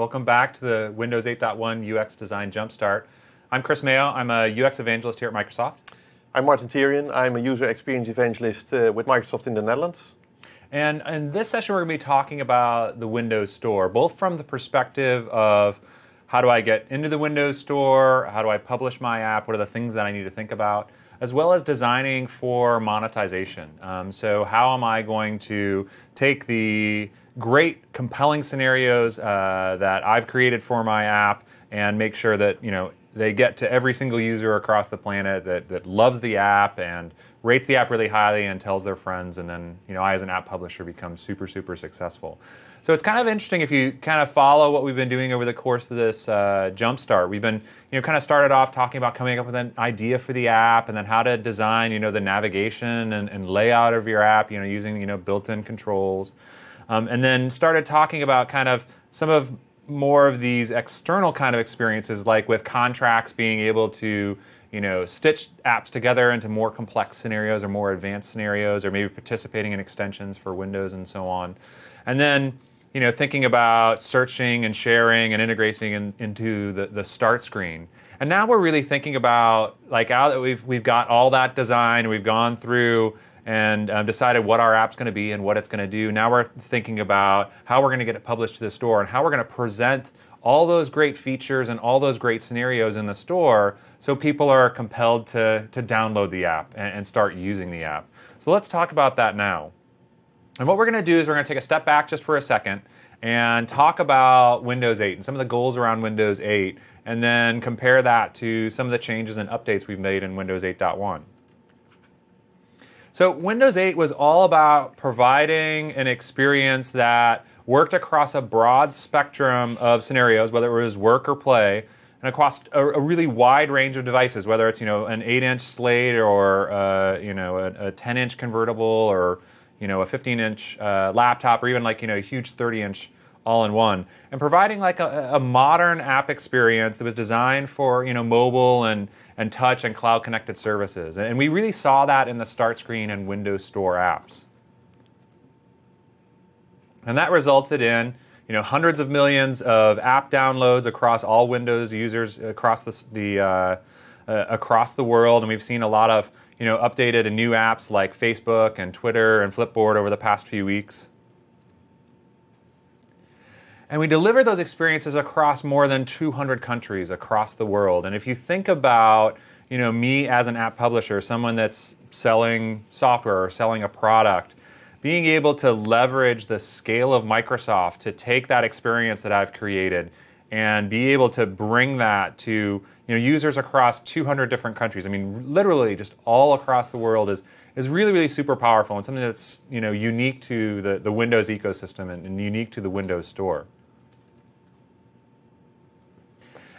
Welcome back to the Windows 8.1 UX Design Jumpstart. I'm Chris Mayo. I'm a UX evangelist here at Microsoft. I'm Martin Tirion. I'm a user experience evangelist uh, with Microsoft in the Netherlands. And in this session, we're going to be talking about the Windows Store, both from the perspective of how do I get into the Windows Store, how do I publish my app, what are the things that I need to think about, as well as designing for monetization. Um, so, how am I going to take the great, compelling scenarios uh, that I've created for my app and make sure that you know they get to every single user across the planet that, that loves the app and rates the app really highly and tells their friends and then you know I as an app publisher become super super successful. So it's kind of interesting if you kind of follow what we've been doing over the course of this uh, jumpstart. We've been you know kind of started off talking about coming up with an idea for the app and then how to design you know the navigation and, and layout of your app you know using you know built-in controls, um, and then started talking about kind of some of more of these external kind of experiences, like with contracts being able to you know stitch apps together into more complex scenarios or more advanced scenarios, or maybe participating in extensions for Windows and so on, and then you know thinking about searching and sharing and integrating in, into the, the start screen. And now we're really thinking about like out that we've we've got all that design, we've gone through and um, decided what our app's going to be and what it's going to do. Now we're thinking about how we're going to get it published to the store and how we're going to present all those great features and all those great scenarios in the store so people are compelled to, to download the app and, and start using the app. So let's talk about that now. And what we're going to do is we're going to take a step back just for a second and talk about Windows 8 and some of the goals around Windows 8 and then compare that to some of the changes and updates we've made in Windows 8.1. So Windows 8 was all about providing an experience that worked across a broad spectrum of scenarios, whether it was work or play, and across a, a really wide range of devices, whether it's you know an 8-inch slate or uh, you know a, 10-inch convertible or you know a 15-inch uh, laptop or even like you know a huge 30-inch all in one and providing like a, a, modern app experience that was designed for you know mobile and, and touch and cloud connected services. And we really saw that in the start screen and windows store apps. And that resulted in you know hundreds of millions of app downloads across all windows users across the, the uh, uh, across the world. And we've seen a lot of you know updated and new apps like facebook and twitter and flipboard over the past few weeks and we deliver those experiences across more than 200 countries across the world. And if you think about, you know, me as an app publisher, someone that's selling software or selling a product, being able to leverage the scale of Microsoft to take that experience that I've created and be able to bring that to you know users across 200 different countries. I mean, literally just all across the world is is really really super powerful and something that's you know unique to the, the Windows ecosystem and, and unique to the Windows Store.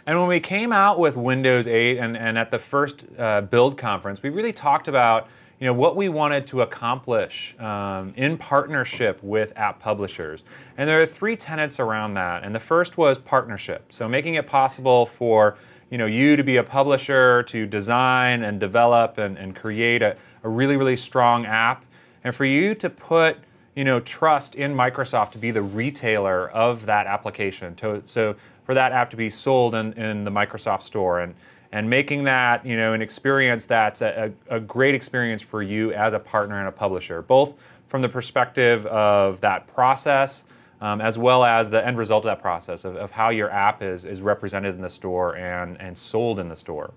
And when we came out with Windows 8 and, and at the first uh, build conference, we really talked about you know, what we wanted to accomplish um, in partnership with app publishers. And there are three tenets around that. And the first was partnership. So making it possible for you, know, you to be a publisher, to design and develop and, and create a, a really, really strong app, and for you to put you know, trust in Microsoft to be the retailer of that application. To, so for that app to be sold in, in the Microsoft Store and and making that you know an experience that's a, a, great experience for you as a partner and a publisher, both from the perspective of that process um, as well as the end result of that process of, of how your app is, is represented in the store and, and sold in the store.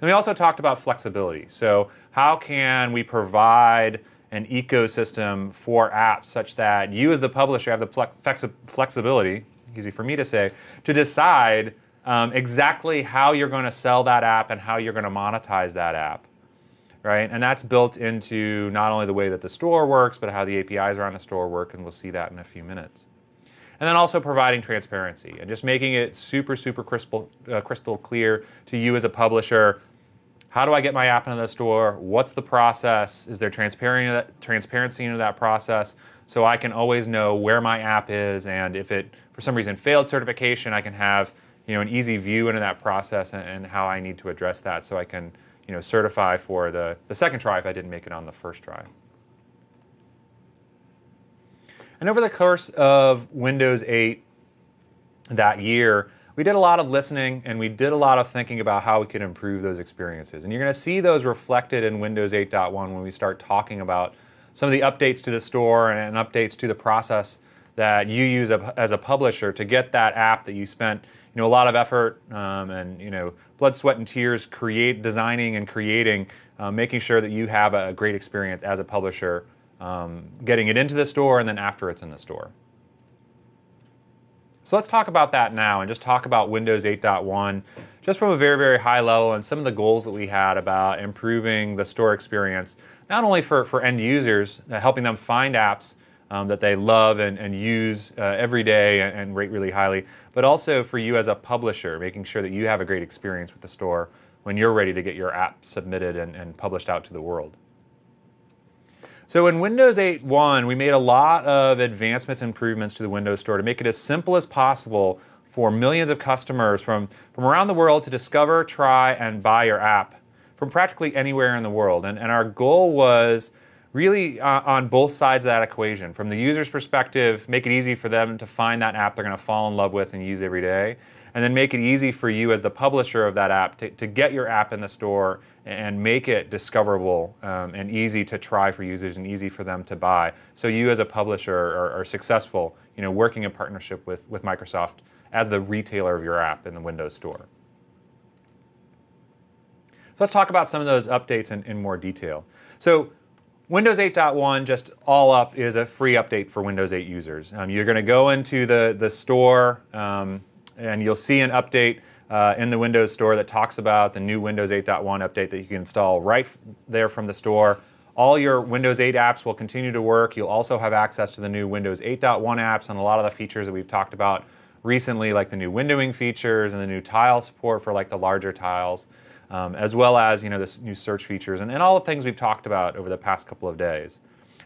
And we also talked about flexibility. So how can we provide an ecosystem for apps such that you as the publisher have the flexi- flexibility easy for me to say, to decide um, exactly how you're going to sell that app and how you're going to monetize that app. Right? And that's built into not only the way that the store works, but how the APIs around the store work, and we'll see that in a few minutes. And then also providing transparency and just making it super, super crystal, uh, crystal clear to you as a publisher how do I get my app into the store? What's the process? Is there transparency into that process? So I can always know where my app is, and if it for some reason failed certification, I can have you know an easy view into that process and, and how I need to address that, so I can you know certify for the, the second try if I didn't make it on the first try. And over the course of Windows 8, that year, we did a lot of listening and we did a lot of thinking about how we could improve those experiences. And you're going to see those reflected in Windows 8.1 when we start talking about some of the updates to the store and updates to the process that you use as a publisher to get that app that you spent you know a lot of effort um, and you know blood, sweat, and tears create designing and creating, uh, making sure that you have a great experience as a publisher, um, getting it into the store and then after it's in the store. So let's talk about that now and just talk about Windows 8.1 just from a very, very high level and some of the goals that we had about improving the store experience, not only for, for end users, uh, helping them find apps um, that they love and, and use uh, every day and, and, rate really highly, but also for you as a publisher, making sure that you have a great experience with the store when you're ready to get your app submitted and, and published out to the world. So in Windows 8.1, we made a lot of advancements and improvements to the Windows Store to make it as simple as possible for millions of customers from, from around the world to discover, try, and buy your app from practically anywhere in the world. And, and our goal was really uh, on both sides of that equation. From the user's perspective, make it easy for them to find that app they're going to fall in love with and use every day. And then make it easy for you as the publisher of that app to, to get your app in the store and make it discoverable um, and easy to try for users and easy for them to buy. So you as a publisher are, are, successful, you know, working in partnership with, with Microsoft as the retailer of your app in the Windows Store. So let's talk about some of those updates in, in more detail. So Windows 8.1, just all up, is a free update for Windows 8 users. Um, you're going to go into the, the store um, and you'll see an update uh, in the Windows Store that talks about the new Windows 8.1 update that you can install right there from the store. All your Windows 8 apps will continue to work. You'll also have access to the new Windows 8.1 apps and a lot of the features that we've talked about recently, like the new windowing features and the new tile support for like the larger tiles, um, as well as you know this new search features and, and all the things we've talked about over the past couple of days.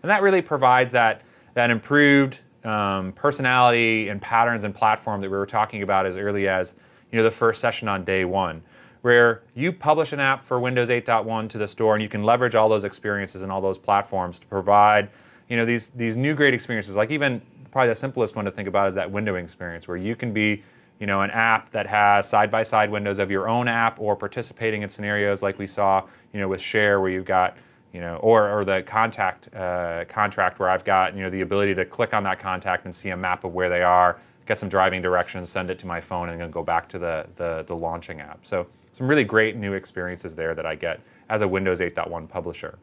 And that really provides that that improved um, personality and patterns and platform that we were talking about as early as you know, the first session on day one, where you publish an app for Windows 8.1 to the store, and you can leverage all those experiences and all those platforms to provide, you know, these these new great experiences. Like even probably the simplest one to think about is that windowing experience, where you can be, you know, an app that has side-by-side windows of your own app, or participating in scenarios like we saw, you know, with Share, where you've got you know, or, or the contact uh, contract where I've got you know the ability to click on that contact and see a map of where they are, get some driving directions, send it to my phone, and then go back to the, the, the launching app. So some really great new experiences there that I get as a Windows 8.1 publisher.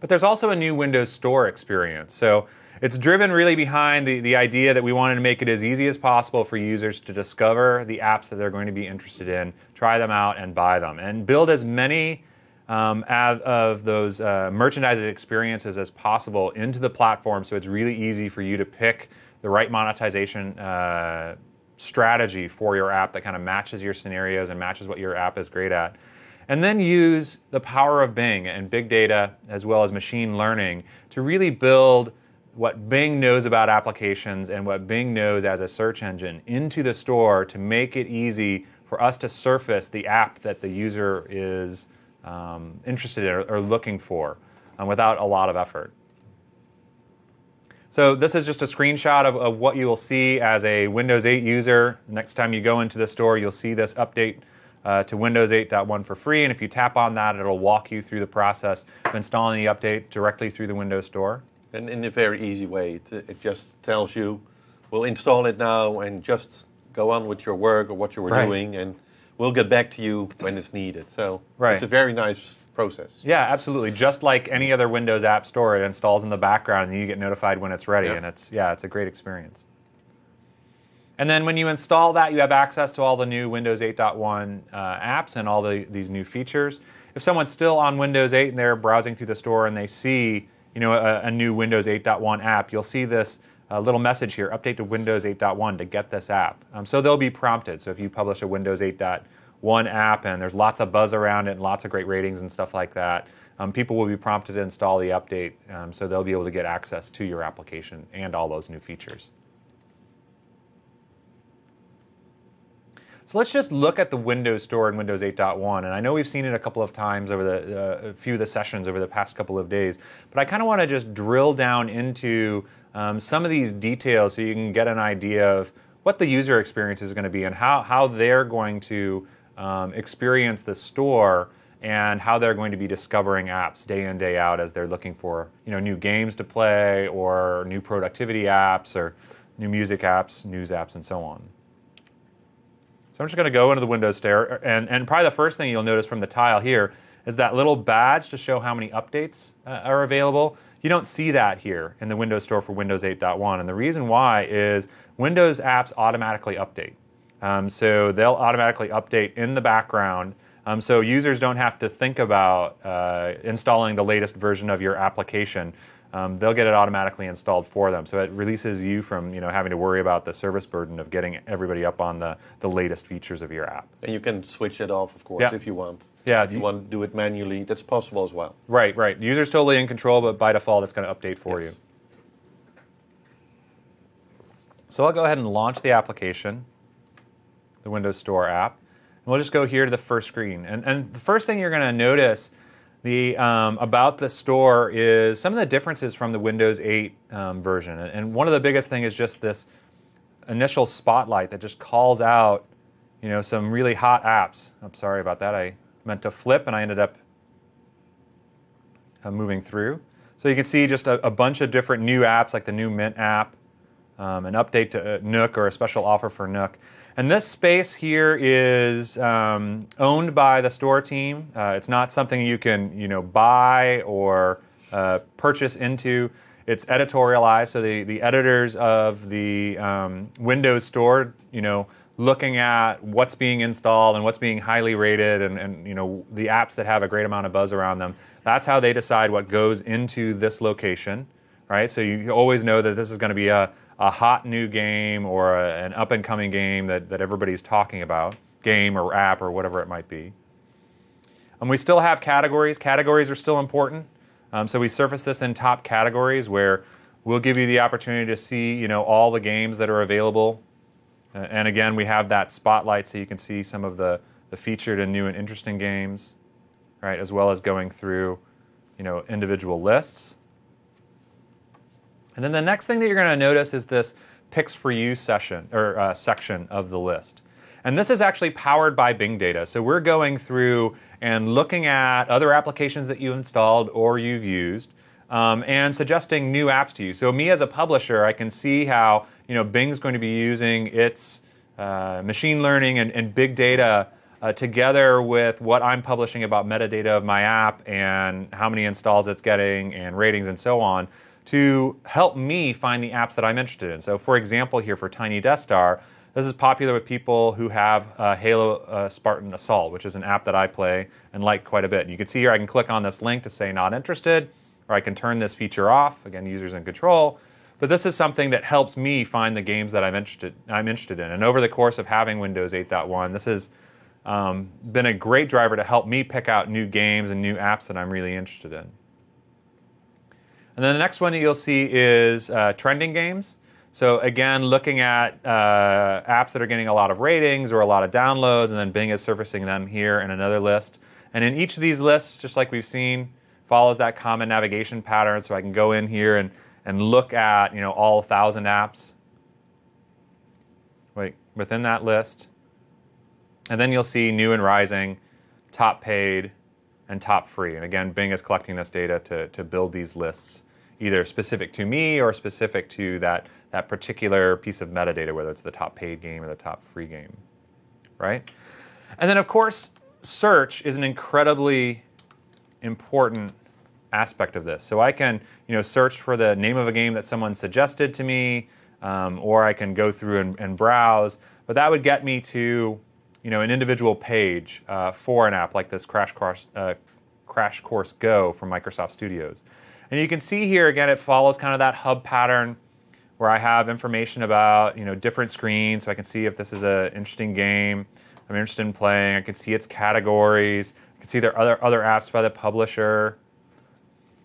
But there's also a new Windows Store experience. So it's driven really behind the, the idea that we wanted to make it as easy as possible for users to discover the apps that they're going to be interested in, try them out, and buy them, and build as many um, of those uh, experiences as possible into the platform so it's really easy for you to pick the right monetization uh, strategy for your app that kind of matches your scenarios and matches what your app is great at. And then use the power of Bing and big data as well as machine learning to really build what Bing knows about applications and what Bing knows as a search engine into the store to make it easy for us to surface the app that the user is um, interested in or, or looking for um, without a lot of effort. So this is just a screenshot of, of, what you will see as a Windows 8 user. Next time you go into the store, you'll see this update uh, to Windows 8.1 for free. And if you tap on that, it'll walk you through the process of installing the update directly through the Windows Store. And in a very easy way, it just tells you, we'll install it now and just go on with your work or what you were right. doing, and we'll get back to you when it's needed. So right. it's a very nice process. Yeah, absolutely. Just like any other Windows app store, it installs in the background and you get notified when it's ready. And it's yeah, it's a great experience. And then when you install that, you have access to all the new Windows 8.1 uh, apps and all the, these new features. If someone's still on Windows 8 and they're browsing through the store and they see you know, a, a new Windows 8.1 app, you'll see this uh, little message here, update to Windows 8.1 to get this app. Um, so they'll be prompted. So if you publish a Windows 8.1 app and there's lots of buzz around it and lots of great ratings and stuff like that, um, people will be prompted to install the update um, so they'll be able to get access to your application and all those new features. So let's just look at the Windows Store in Windows 8.1. And I know we've seen it a couple of times over the uh, a few of the sessions over the past couple of days, but I kind of want to just drill down into um, some of these details so you can get an idea of what the user experience is going to be and how, how they're going to um, experience the store and how they're going to be discovering apps day in day out as they're looking for you know new games to play or new productivity apps or new music apps, news apps, and so on. So I'm just going to go into the Windows Store, and, and probably the first thing you'll notice from the tile here is that little badge to show how many updates uh, are available. You don't see that here in the Windows Store for Windows 8.1, and the reason why is Windows apps automatically update. Um, so they'll automatically update in the background. Um, so users don't have to think about uh, installing the latest version of your application um, they'll get it automatically installed for them. So it releases you from you know having to worry about the service burden of getting everybody up on the, the latest features of your app. And you can switch it off, of course, yeah. if you want. Yeah, if you, you, want to do it manually, that's possible as well. Right, right. The user's totally in control, but by default, it's going to update for yes. you. So I'll go ahead and launch the application, the Windows Store app. And we'll just go here to the first screen. And, and the first thing you're going to notice the um, about the store is some of the differences from the Windows 8 um, version, and one of the biggest thing is just this initial spotlight that just calls out, you know, some really hot apps. I'm sorry about that. I meant to flip, and I ended up uh, moving through. So you can see just a, a, bunch of different new apps, like the new Mint app, um, an update to uh, Nook or a special offer for Nook. And this space here is um, owned by the store team. Uh, it's not something you can, you know, buy or uh, purchase into. It's editorialized, so the, the editors of the um, Windows store, you know, looking at what's being installed and what's being highly rated and, and you know the apps that have a great amount of buzz around them that's how they decide what goes into this location right so you always know that this is going to be a, a hot new game or a, an up and coming game that, that everybody's talking about, game or app or whatever it might be. And we still have categories. Categories are still important. Um, so we surface this in top categories where we'll give you the opportunity to see you know, all the games that are available. Uh, and again, we have that spotlight so you can see some of the, the featured and new and interesting games, right, as well as going through you know, individual lists. And then the next thing that you're going to notice is this picks for you session or uh, section of the list. And this is actually powered by Bing data. So we're going through and looking at other applications that you installed or you've used um, and suggesting new apps to you. So me as a publisher, I can see how you know Bing's going to be using its uh, machine learning and, and big data uh, together with what I'm publishing about metadata of my app and how many installs it's getting and ratings and so on to help me find the apps that I'm interested in. So, for example, here for Tiny Death Star, this is popular with people who have uh, Halo uh, Spartan Assault, which is an app that I play and like quite a bit. You can see here I can click on this link to say not interested, or I can turn this feature off. Again, users in control. But this is something that helps me find the games that I'm interested, I'm interested in. And over the course of having Windows 8.1, this has um, been a great driver to help me pick out new games and new apps that I'm really interested in. And then the next one that you'll see is uh, trending games. So again, looking at uh, apps that are getting a lot of ratings or a lot of downloads, and then Bing is surfacing them here in another list. And in each of these lists, just like we've seen, follows that common navigation pattern. So I can go in here and, and look at you know all 1,000 apps wait, within that list. And then you'll see new and rising, top paid, and top free. And again, Bing is collecting this data to, to build these lists, either specific to me or specific to that, that particular piece of metadata, whether it's the top paid game or the top free game, right? And then, of course, search is an incredibly important aspect of this. So I can, you know, search for the name of a game that someone suggested to me, um, or I can go through and, and browse. But that would get me to you know, an individual page uh, for an app like this Crash Course, uh, Crash Course Go from Microsoft Studios. And you can see here again, it follows kind of that hub pattern where I have information about you know different screens, so I can see if this is an interesting game I'm interested in playing. I can see its categories. I can see there are other other apps by the publisher.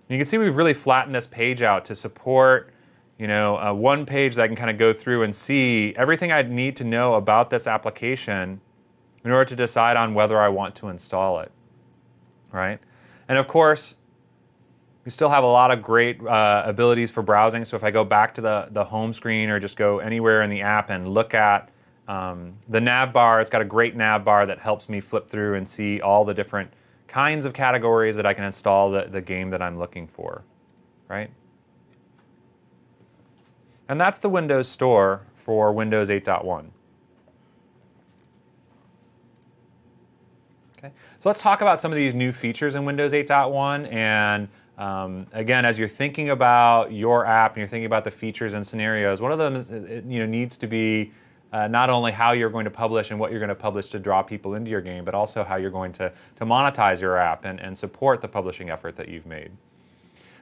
And you can see we've really flattened this page out to support you know uh, one page that I can kind of go through and see everything I need to know about this application in order to decide on whether I want to install it. Right? And of course, We still have a lot of great uh, abilities for browsing. So if I go back to the, the home screen or just go anywhere in the app and look at um, the nav bar, it's got a great nav bar that helps me flip through and see all the different kinds of categories that I can install the, the game that I'm looking for, right? And that's the Windows Store for Windows 8.1. Okay, so let's talk about some of these new features in Windows 8.1 and um, again, as you're thinking about your app and you're thinking about the features and scenarios, one of them is, it, you know, needs to be uh, not only how you're going to publish and what you're going to publish to draw people into your game, but also how you're going to, to monetize your app and, and support the publishing effort that you've made.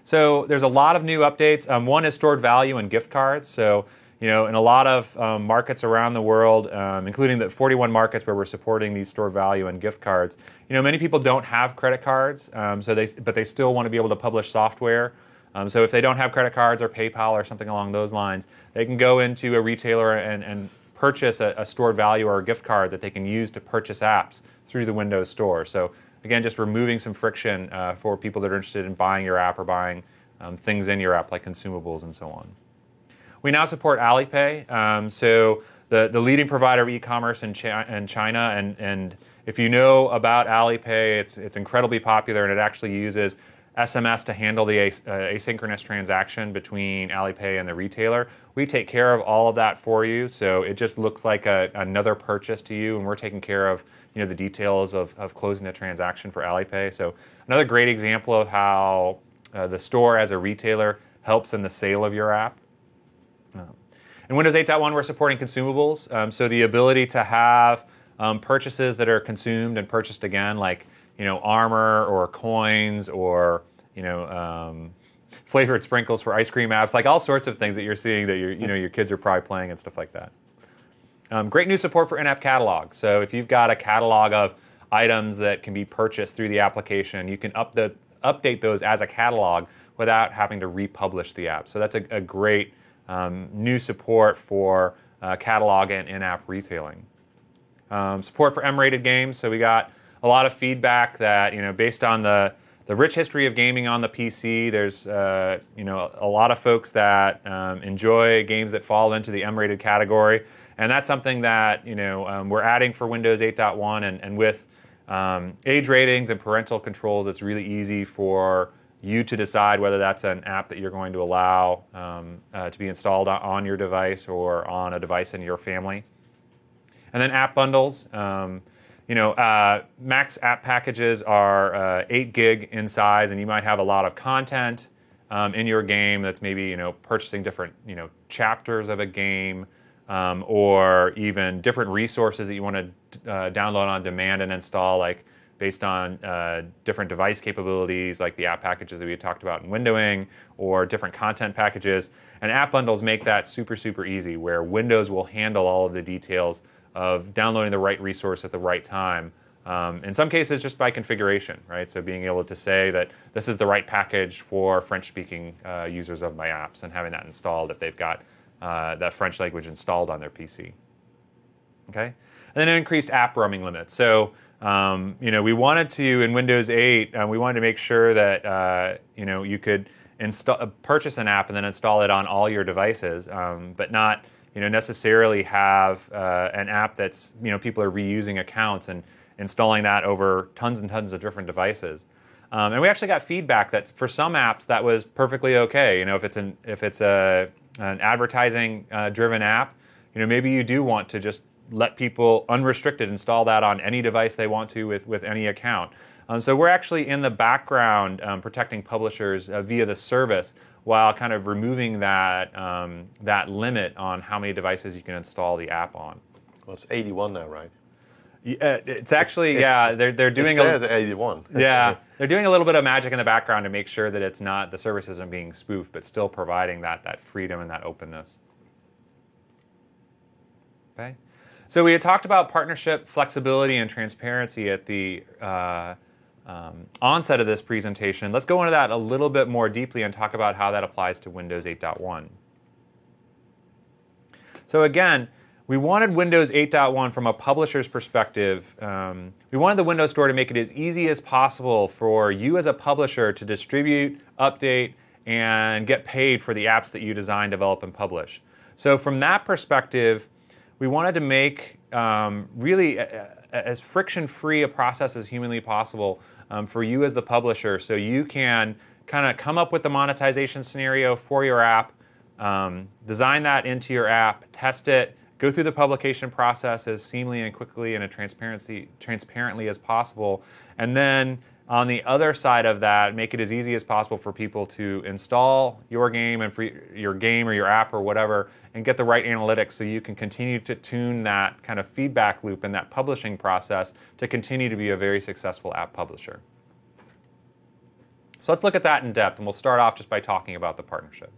So there's a lot of new updates. Um, one is stored value and gift cards. So you know, in a lot of um, markets around the world, um, including the 41 markets where we're supporting these store value and gift cards, you know, many people don't have credit cards, um, so they, but they still want to be able to publish software. Um, so if they don't have credit cards or PayPal or something along those lines, they can go into a retailer and, and purchase a, a stored value or a gift card that they can use to purchase apps through the Windows Store. So again, just removing some friction uh, for people that are interested in buying your app or buying um, things in your app like consumables and so on. We now support Alipay, um, so the, the leading provider of e-commerce in, Chi- in China, and, and if you know about Alipay, it's, it's incredibly popular and it actually uses SMS to handle the as- uh, asynchronous transaction between Alipay and the retailer. We take care of all of that for you, so it just looks like a, another purchase to you, and we're taking care of you know the details of, of closing the transaction for Alipay. So another great example of how uh, the store as a retailer helps in the sale of your app. In Windows 8.1, we're supporting consumables, um, so the ability to have um, purchases that are consumed and purchased again, like you know armor or coins or you know um, flavored sprinkles for ice cream apps, like all sorts of things that you're seeing that your you know your kids are probably playing and stuff like that. Um, great new support for in-app catalog. So if you've got a catalog of items that can be purchased through the application, you can update update those as a catalog without having to republish the app. So that's a, a great um, new support for uh, catalog and in-app retailing. Um, support for M-rated games. So we got a lot of feedback that you know based on the the rich history of gaming on the PC. There's uh, you know a lot of folks that um, enjoy games that fall into the M-rated category, and that's something that you know um, we're adding for Windows 8.1, and, and with um, age ratings and parental controls, it's really easy for you to decide whether that's an app that you're going to allow um, uh, to be installed on your device or on a device in your family. And then app bundles. Um, you know, uh, max app packages are uh, 8 gig in size, and you might have a lot of content um, in your game that's maybe, you know, purchasing different, you know, chapters of a game um, or even different resources that you want to uh, download on demand and install, like based on uh, different device capabilities, like the app packages that we talked about in windowing, or different content packages. And app bundles make that super, super easy, where Windows will handle all of the details of downloading the right resource at the right time. Um, in some cases, just by configuration, right? So being able to say that this is the right package for French-speaking uh, users of my apps, and having that installed if they've got uh, that French language installed on their PC. Okay, and then increased app roaming limits. So um, you know, we wanted to in Windows 8, uh, we wanted to make sure that uh, you know you could install, uh, purchase an app and then install it on all your devices, um, but not you know necessarily have uh, an app that's you know people are reusing accounts and installing that over tons and tons of different devices. Um, and we actually got feedback that for some apps that was perfectly okay. You know, if it's an if it's a an advertising uh, driven app, you know maybe you do want to just let people unrestricted install that on any device they want to with, with any account. Um, so we're actually in the background um, protecting publishers uh, via the service while kind of removing that, um, that limit on how many devices you can install the app on. Well, it's 81 now, right? Yeah, it's actually it's, yeah they're they're doing it a, 81. yeah, they're doing a little bit of magic in the background to make sure that it's not the service isn't being spoofed, but still providing that that freedom and that openness. Okay. So we had talked about partnership, flexibility, and transparency at the uh, um, onset of this presentation. Let's go into that a little bit more deeply and talk about how that applies to Windows 8.1. So again, we wanted Windows 8.1 from a publisher's perspective. Um, we wanted the Windows Store to make it as easy as possible for you as a publisher to distribute, update, and get paid for the apps that you design, develop, and publish. So, from that perspective, we wanted to make um, really a, a, as friction free a process as humanly possible um, for you as the publisher so you can kind of come up with the monetization scenario for your app, um, design that into your app, test it, go through the publication process as seamlessly and quickly and as transparency, transparently as possible, and then on the other side of that, make it as easy as possible for people to install your game and for your game or your app or whatever and get the right analytics so you can continue to tune that kind of feedback loop and that publishing process to continue to be a very successful app publisher. So let's look at that in depth, and we'll start off just by talking about the partnership.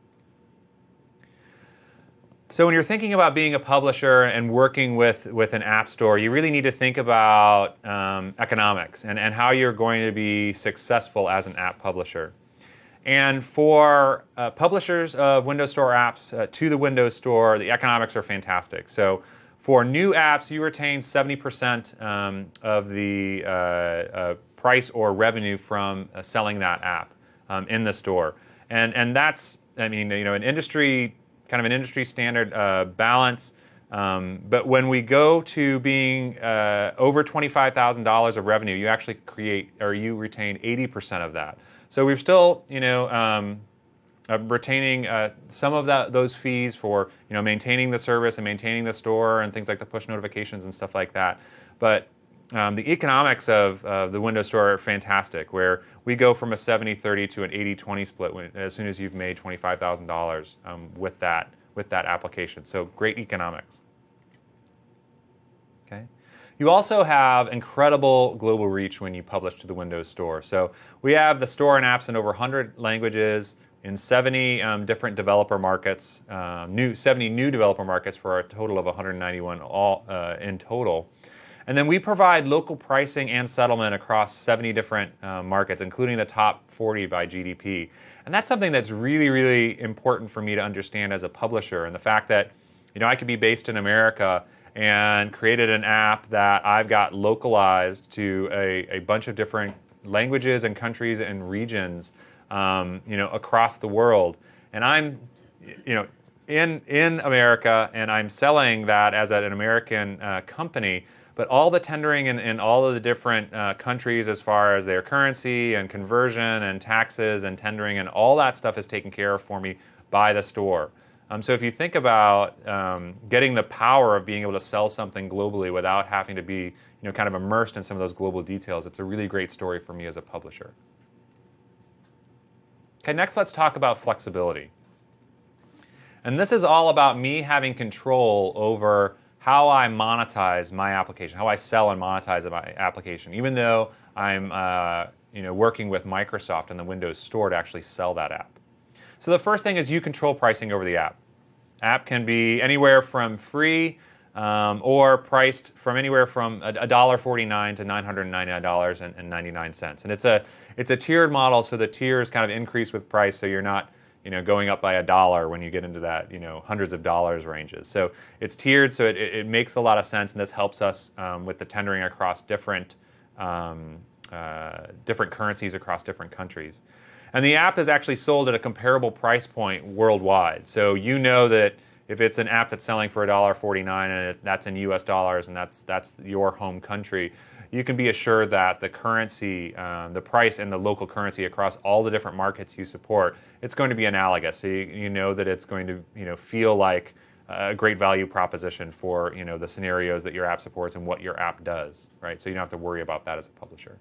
So when you're thinking about being a publisher and working with, with an app store, you really need to think about um, economics and, and how you're going to be successful as an app publisher. And for uh, publishers of Windows Store apps uh, to the Windows Store, the economics are fantastic. So for new apps, you retain 70% um, of the uh, uh, price or revenue from uh, selling that app um, in the store. And, and that's, I mean, you know, an industry kind of an industry standard uh, balance. Um, but when we go to being over $25,000 of revenue, you actually create or you retain 80% of that. So we're still, you know, um, uh, retaining uh, some of that those fees for you know maintaining the service and maintaining the store and things like the push notifications and stuff like that. But um, the economics of uh, the Windows Store are fantastic, where we go from a 70-30 to an 80-20 split when, as soon as you've made $25,000 um, with that with that application. So great economics. Okay. You also have incredible global reach when you publish to the Windows Store. So we have the store and apps in over 100 languages in 70 um, different developer markets, um, new 70 new developer markets for a total of 191 all uh, in total. And then we provide local pricing and settlement across 70 different uh, markets, including the top 40 by GDP. And that's something that's really, really important for me to understand as a publisher. And the fact that, you know, I could be based in America and created an app that I've got localized to a, a bunch of different languages and countries and regions, um, you know, across the world. And I'm, you know, in in America, and I'm selling that as an American uh, company but all the tendering in, in all of the different uh, countries as far as their currency and conversion and taxes and tendering and all that stuff is taken care of for me by the store. Um, so if you think about um, getting the power of being able to sell something globally without having to be you know, kind of immersed in some of those global details, it's a really great story for me as a publisher. Okay, next let's talk about flexibility. And this is all about me having control over how I monetize my application, how I sell and monetize my application, even though I'm uh, you know, working with Microsoft and the Windows Store to actually sell that app. So the first thing is you control pricing over the app. App can be anywhere from free um, or priced from anywhere from $1.49 to $999.99. And it's a, it's a tiered model, so the tiers kind of increase with price, so you're not you know, going up by a dollar when you get into that, you know, hundreds of dollars ranges. So it's tiered, so it, it makes a lot of sense, and this helps us um, with the tendering across different um, uh, different currencies across different countries. And the app is actually sold at a comparable price point worldwide. So you know that if it's an app that's selling for $1.49 and that's in US dollars and that's, that's your home country, you can be assured that the currency, um, the price and the local currency across all the different markets you support, it's going to be analogous. So you, you know that it's going to you know, feel like a great value proposition for you know, the scenarios that your app supports and what your app does, right? So you don't have to worry about that as a publisher.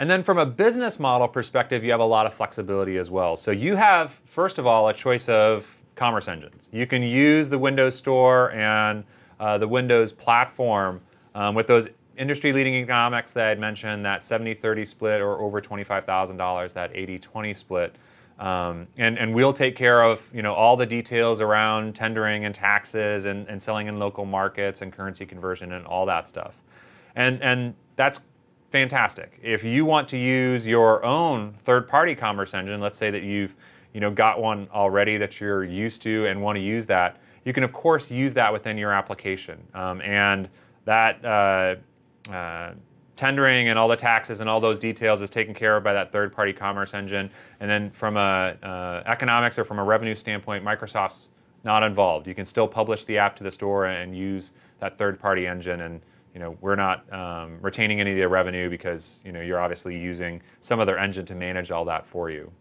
And then from a business model perspective, you have a lot of flexibility as well. So you have, first of all, a choice of commerce engines. You can use the Windows Store and uh, the Windows platform um, with those industry leading economics that I had mentioned, that 70 30 split or over $25,000, that 80 20 split. Um, and, and we'll take care of you know all the details around tendering and taxes and, and selling in local markets and currency conversion and all that stuff. And, and that's fantastic. If you want to use your own third party commerce engine, let's say that you've you know got one already that you're used to and want to use that, you can of course use that within your application. Um, and that uh, uh, tendering and all the taxes and all those details is taken care of by that third-party commerce engine. And then from a uh, economics or from a revenue standpoint, Microsoft's not involved. You can still publish the app to the store and use that third-party engine and you know, we're not um, retaining any of the revenue because you know, you're obviously using some other engine to manage all that for you.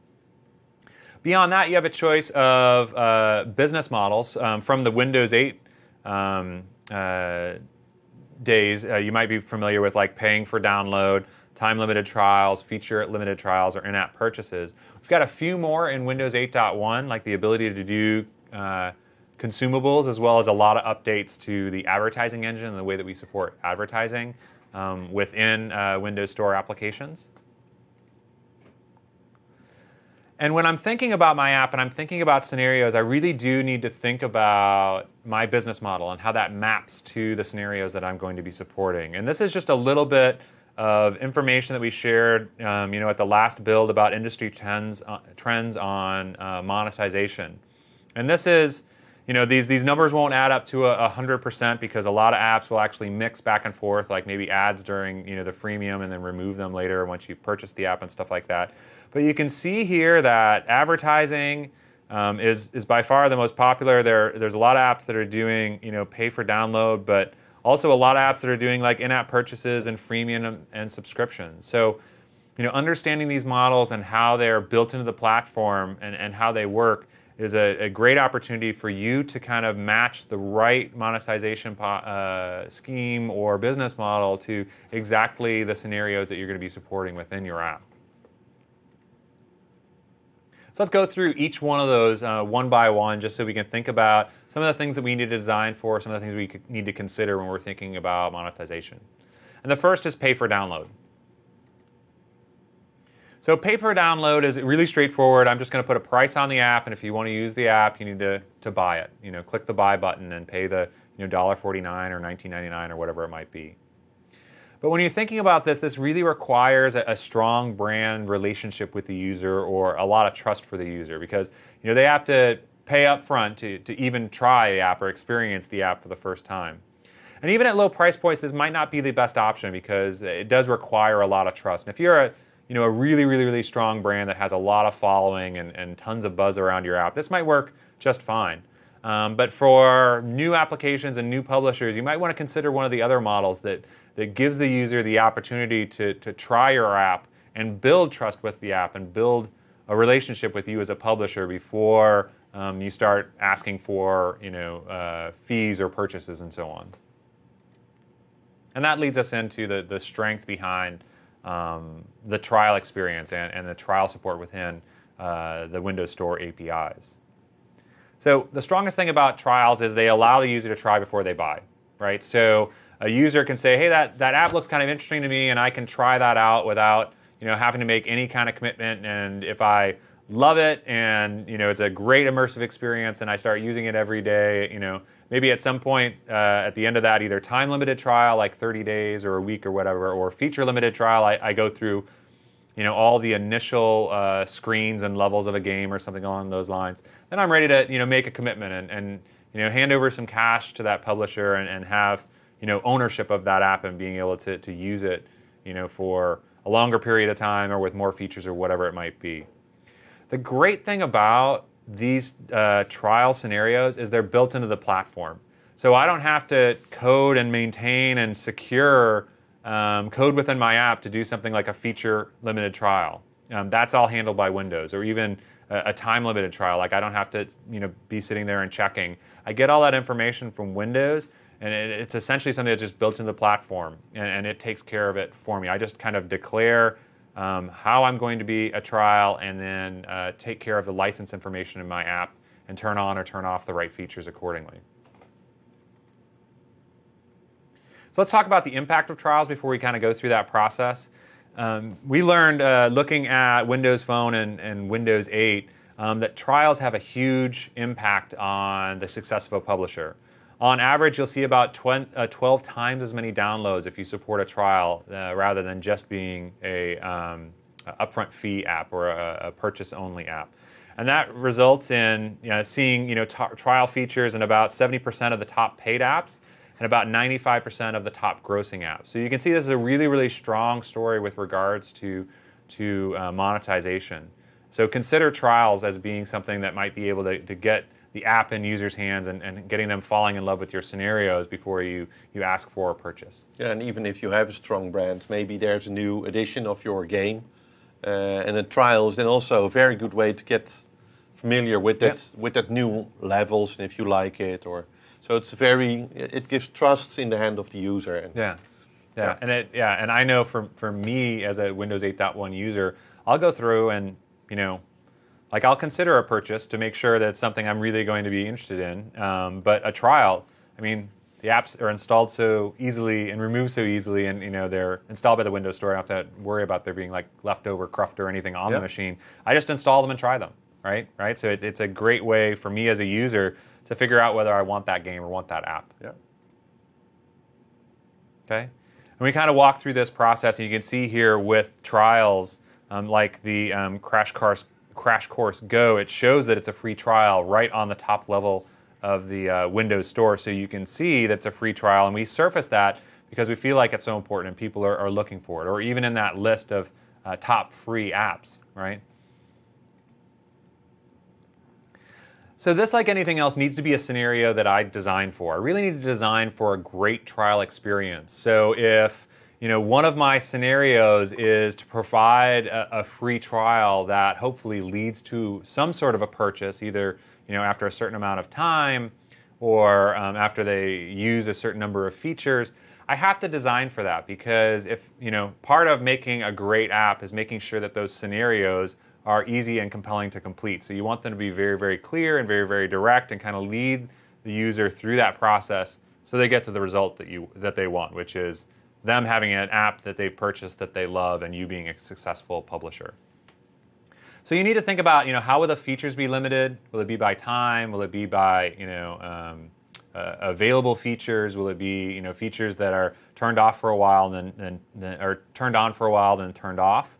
Beyond that, you have a choice of uh, business models um, from the Windows 8 um, uh, days. Uh, you might be familiar with like paying for download, time limited trials, feature limited trials, or in app purchases. We've got a few more in Windows 8.1, like the ability to do uh, consumables as well as a lot of updates to the advertising engine and the way that we support advertising um, within uh, Windows Store applications. And when I'm thinking about my app and I'm thinking about scenarios, I really do need to think about my business model and how that maps to the scenarios that I'm going to be supporting. And this is just a little bit of information that we shared, um, you know, at the last build about industry trends, uh, trends on uh, monetization. And this is you know, these, these numbers won't add up to a, 100% because a lot of apps will actually mix back and forth, like maybe ads during, you know, the freemium and then remove them later once you've purchased the app and stuff like that. But you can see here that advertising um, is, is by far the most popular. There, there's a lot of apps that are doing, you know, pay for download, but also a lot of apps that are doing like in-app purchases and freemium and subscriptions. So, you know, understanding these models and how they're built into the platform and, and how they work is a, a, great opportunity for you to kind of match the right monetization po- uh, scheme or business model to exactly the scenarios that you're going to be supporting within your app. So let's go through each one of those uh, one by one just so we can think about some of the things that we need to design for, some of the things we need to consider when we're thinking about monetization. And the first is pay for download. So pay per download is really straightforward. I'm just going to put a price on the app, and if you want to use the app, you need to, to buy it. You know, click the buy button and pay the you know $1.49 or $19.99 or whatever it might be. But when you're thinking about this, this really requires a, a, strong brand relationship with the user or a lot of trust for the user because you know they have to pay up front to, to even try the app or experience the app for the first time. And even at low price points, this might not be the best option because it does require a lot of trust. And if you're a you know, a really, really, really strong brand that has a lot of following and, and tons of buzz around your app, this might work just fine. Um, but for new applications and new publishers, you might want to consider one of the other models that, that gives the user the opportunity to, to try your app and build trust with the app and build a relationship with you as a publisher before um, you start asking for you know, uh, fees or purchases and so on. And that leads us into the, the strength behind um, the trial experience and, and, the trial support within uh, the Windows Store APIs. So the strongest thing about trials is they allow the user to try before they buy, right? So a user can say, hey, that, that app looks kind of interesting to me, and I can try that out without you know, having to make any kind of commitment. And if I love it and you know, it's a great immersive experience and I start using it every day, you know, maybe at some point uh, at the end of that, either time limited trial, like 30 days or a week or whatever, or feature limited trial, I, I go through you know all the initial uh, screens and levels of a game or something along those lines. Then I'm ready to you know make a commitment and, and you know hand over some cash to that publisher and, and have you know ownership of that app and being able to, to use it you know for a longer period of time or with more features or whatever it might be. The great thing about these uh, trial scenarios is they're built into the platform. So I don't have to code and maintain and secure um, code within my app to do something like a feature limited trial. Um, that's all handled by Windows, or even a, a time limited trial. Like I don't have to, you know, be sitting there and checking. I get all that information from Windows, and it, it's essentially something that's just built into the platform, and, and it takes care of it for me. I just kind of declare um, how I'm going to be a trial, and then uh, take care of the license information in my app and turn on or turn off the right features accordingly. So let's talk about the impact of trials before we kind of go through that process. Um, we learned uh, looking at Windows Phone and, and Windows 8 um, that trials have a huge impact on the success of a publisher. On average, you'll see about 20, uh, 12 times as many downloads if you support a trial uh, rather than just being a um, upfront fee app or a, a purchase only app. and that results in you know, seeing you know trial features in about 70% of the top paid apps and about 95% of the top grossing apps. So you can see this is a really really strong story with regards to to uh, monetization. So consider trials as being something that might be able to, to get the app in users' hands and, and getting them falling in love with your scenarios before you, you ask for a purchase. Yeah, and even if you have a strong brand, maybe there's a new edition of your game, uh, and a trial is then also a very good way to get familiar with that yeah. with that new levels and if you like it or so it's very it gives trust in the hand of the user. And, yeah. yeah, yeah, and it yeah, and I know for for me as a Windows 8.1 user, I'll go through and you know like I'll consider a purchase to make sure that it's something I'm really going to be interested in. Um, but a trial, I mean, the apps are installed so easily and removed so easily, and you know they're installed by the Windows Store. I don't have to worry about there being like leftover cruft or anything on yep. the machine. I just install them and try them. Right, right. So it, it's a great way for me as a user to figure out whether I want that game or want that app. Yeah. Okay. And we kind of walk through this process, and you can see here with trials um, like the um, Crash Course Crash Course Go, it shows that it's a free trial right on the top level of the uh, Windows Store. So you can see that it's a free trial. And we surface that because we feel like it's so important and people are, are looking for it, or even in that list of uh, top free apps, right? So this, like anything else, needs to be a scenario that I design for. I really need to design for a great trial experience. So if you know, one of my scenarios is to provide a, a, free trial that hopefully leads to some sort of a purchase, either you know after a certain amount of time or um, after they use a certain number of features. I have to design for that because if you know part of making a great app is making sure that those scenarios are easy and compelling to complete. So you want them to be very very clear and very very direct and kind of lead the user through that process so they get to the result that you that they want, which is them having an app that they've purchased that they love and you being a successful publisher. So you need to think about, you know, how will the features be limited? Will it be by time? Will it be by, you know, um, uh, available features? Will it be, you know, features that are turned off for a while and then, then, or turned on for a while then turned off?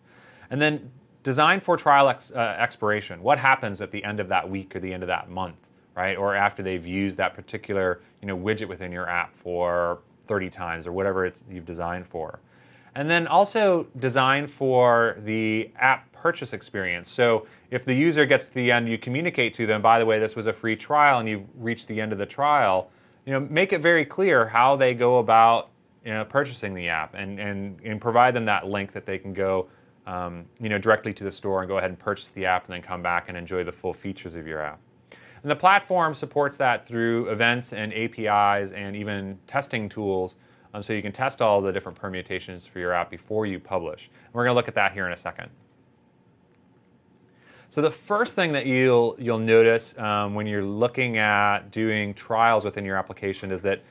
And then design for trial ex, uh, expiration. What happens at the end of that week or the end of that month, right? Or after they've used that particular, you know, widget within your app for 30 times or whatever it's, you've designed for. And then also design for the app purchase experience. So if the user gets to the end, you communicate to them, by the way, this was a free trial and you've reached the end of the trial, you know, make it very clear how they go about you know, purchasing the app and, and, and provide them that link that they can go um, you know, directly to the store and go ahead and purchase the app and then come back and enjoy the full features of your app. And the platform supports that through events and APIs and even testing tools. Um, so you can test all the different permutations for your app before you publish. And we're going to look at that here in a second. So the first thing that you'll you'll notice um, when you're looking at doing trials within your application is that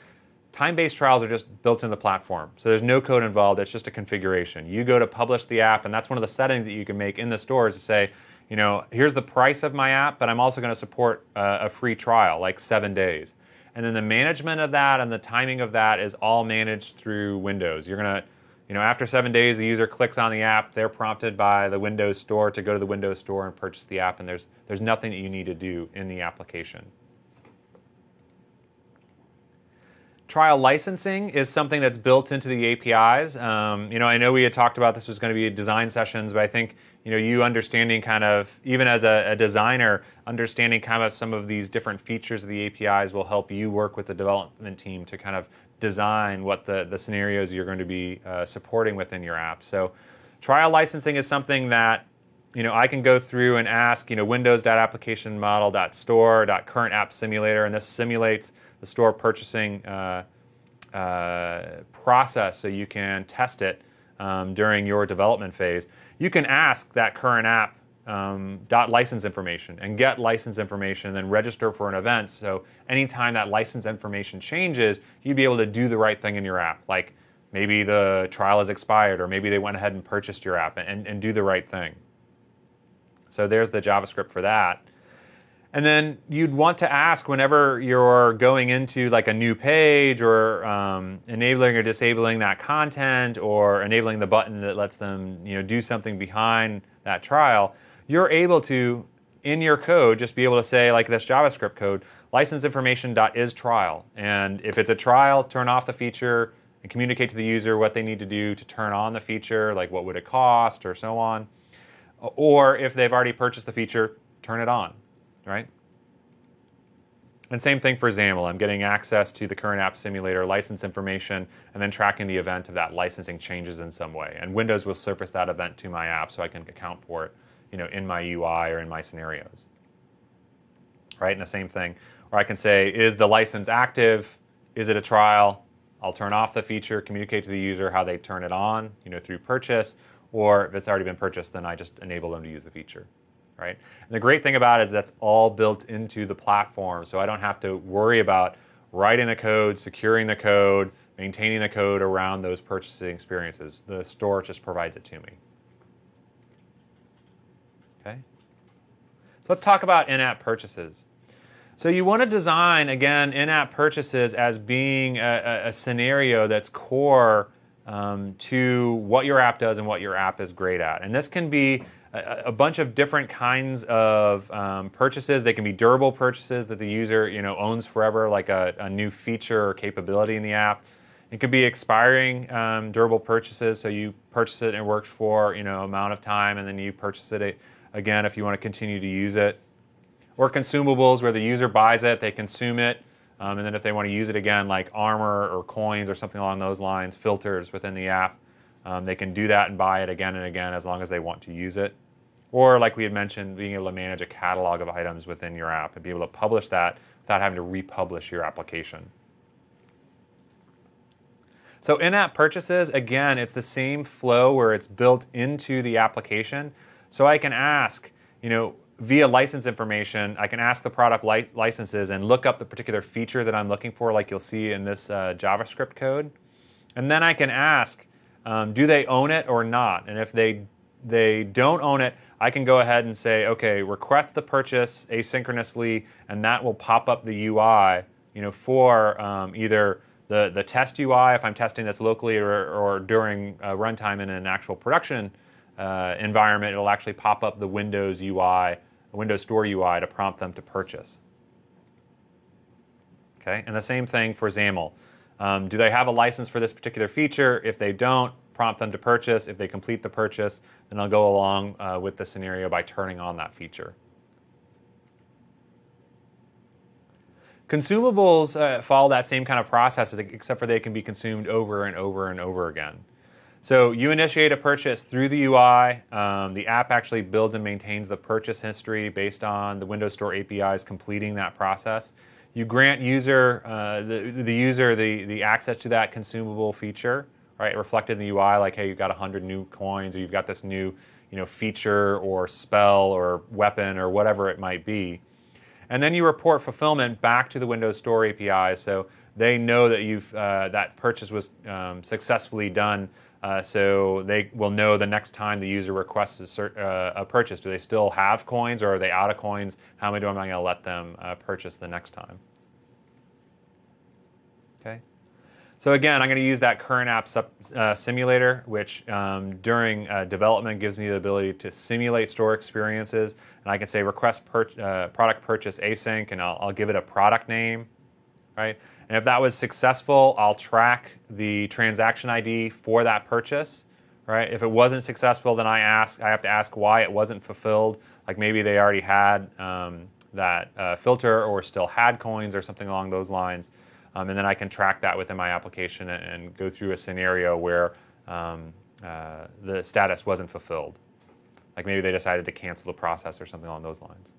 time-based trials are just built in the platform. So there's no code involved. It's just a configuration. You go to publish the app, and that's one of the settings that you can make in the store is to say, you know, here's the price of my app, but I'm also going to support uh, a free trial, like seven days. And then the management of that and the timing of that is all managed through Windows. You're going to, you know, after seven days, the user clicks on the app, they're prompted by the Windows Store to go to the Windows Store and purchase the app, and there's, there's nothing that you need to do in the application. trial licensing is something that's built into the APIs. Um, you know, I know we had talked about this was going to be design sessions, but I think you know you understanding kind of even as a, a, designer, understanding kind of some of these different features of the APIs will help you work with the development team to kind of design what the the scenarios you're going to be uh, supporting within your app. So, trial licensing is something that you know, I can go through and ask, you know, windows.applicationmodel.store.current app simulator, and this simulates the store purchasing uh, uh, process so you can test it um, during your development phase. You can ask that current app um, dot license information and get license information and then register for an event. So anytime that license information changes, you'd be able to do the right thing in your app. Like maybe the trial has expired or maybe they went ahead and purchased your app and, and do the right thing. So there's the JavaScript for that. And then you'd want to ask whenever you're going into like a new page or um, enabling or disabling that content or enabling the button that lets them you know do something behind that trial, you're able to in your code, just be able to say, like this JavaScript code, license information dot is trial. And if it's a trial, turn off the feature and communicate to the user what they need to do to turn on the feature, like what would it cost or so on. Or if they've already purchased the feature, turn it on, right? And same thing for XAML. I'm getting access to the current app simulator license information and then tracking the event of that licensing changes in some way. And Windows will surface that event to my app so I can account for it you know, in my UI or in my scenarios. Right? And the same thing. Or I can say, is the license active? Is it a trial? I'll turn off the feature, communicate to the user how they turn it on, you know, through purchase. Or if it's already been purchased, then I just enable them to use the feature right? And the great thing about it is that's all built into the platform, so I don't have to worry about writing the code, securing the code, maintaining the code around those purchasing experiences. The store just provides it to me. Okay? So let's talk about in-app purchases. So you want to design, again, in-app purchases as being a, a, a scenario that's core um, to what your app does and what your app is great at. And this can be a, bunch of different kinds of um, purchases. They can be durable purchases that the user you know owns forever, like a, a new feature or capability in the app. It could be expiring um, durable purchases, so you purchase it and it works for you know amount of time, and then you purchase it again if you want to continue to use it. Or consumables, where the user buys it, they consume it, um, and then if they want to use it again, like armor or coins or something along those lines, filters within the app, um, they can do that and buy it again and again as long as they want to use it. Or, like we had mentioned, being able to manage a catalog of items within your app and be able to publish that without having to republish your application. So, in app purchases, again, it's the same flow where it's built into the application. So, I can ask, you know, via license information, I can ask the product li- licenses and look up the particular feature that I'm looking for, like you'll see in this uh, JavaScript code. And then I can ask, um, do they own it or not? And if they they don't own it, I can go ahead and say, okay, request the purchase asynchronously, and that will pop up the UI, you know, for um, either the, the test UI if I'm testing this locally or, or during runtime in an actual production uh, environment, it'll actually pop up the Windows UI, Windows Store UI to prompt them to purchase. Okay, and the same thing for XAML. Um, do they have a license for this particular feature? If they don't, prompt them to purchase. If they complete the purchase, then I'll go along uh, with the scenario by turning on that feature. Consumables uh, follow that same kind of process, except for they can be consumed over and over and over again. So you initiate a purchase through the UI. Um, the app actually builds and maintains the purchase history based on the Windows Store APIs completing that process. You grant user uh, the, the user the, the access to that consumable feature right? Reflected in the UI, like, hey, you've got 100 new coins, or you've got this new, you know, feature or spell or weapon or whatever it might be. And then you report fulfillment back to the Windows Store API, so they know that you've uh, that purchase was um, successfully done. Uh, so they will know the next time the user requests a, cert, uh, a, purchase. Do they still have coins, or are they out of coins? How many do I am going to let them uh, purchase the next time? Okay. So again, I'm going to use that current app uh, simulator, which um, during uh, development gives me the ability to simulate store experiences. And I can say request uh, product purchase async, and I'll, I'll, give it a product name, right? And if that was successful, I'll track the transaction ID for that purchase, right? If it wasn't successful, then I ask, I have to ask why it wasn't fulfilled. Like maybe they already had um, that uh, filter or still had coins or something along those lines. Um, and then I can track that within my application and, and go through a scenario where um, uh, the status wasn't fulfilled. Like maybe they decided to cancel the process or something along those lines.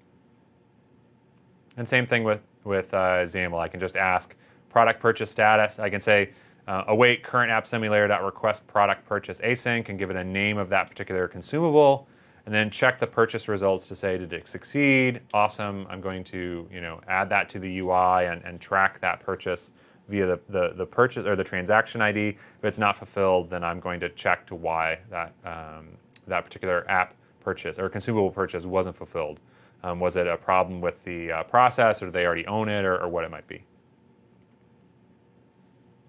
And same thing with, with uh, XAML. I can just ask product purchase status. I can say uh, await current app simulator.request product purchase async and give it a name of that particular consumable and then check the purchase results to say, did it succeed? Awesome. I'm going to you know, add that to the UI and, and track that purchase via the, the, the, purchase or the transaction ID. If it's not fulfilled, then I'm going to check to why that, um, that particular app purchase or consumable purchase wasn't fulfilled. Um, was it a problem with the uh, process or do they already own it or, or what it might be?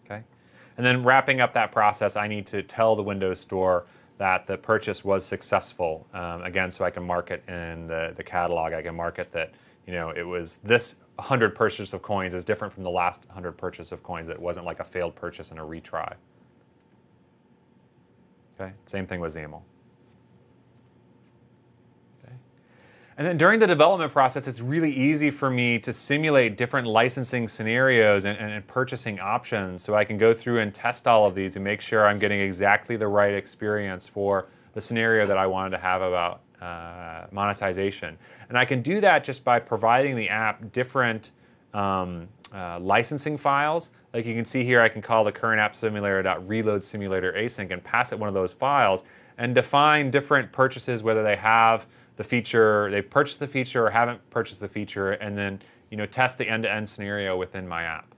Okay. And then wrapping up that process, I need to tell the Windows Store that the purchase was successful. Um, again, so I can mark it in the, the catalog. I can mark it that you know it was this 100 purchase of coins is different from the last 100 purchase of coins. That wasn't like a failed purchase and a retry. Okay, same thing with XAML. And then during the development process, it's really easy for me to simulate different licensing scenarios and, and, and, purchasing options so I can go through and test all of these and make sure I'm getting exactly the right experience for the scenario that I wanted to have about uh, monetization. And I can do that just by providing the app different um, uh, licensing files. Like you can see here, I can call the current app simulator.reload simulator async and pass it one of those files and define different purchases, whether they have the feature, they've purchased the feature or haven't purchased the feature, and then you know test the end-to-end scenario within my app.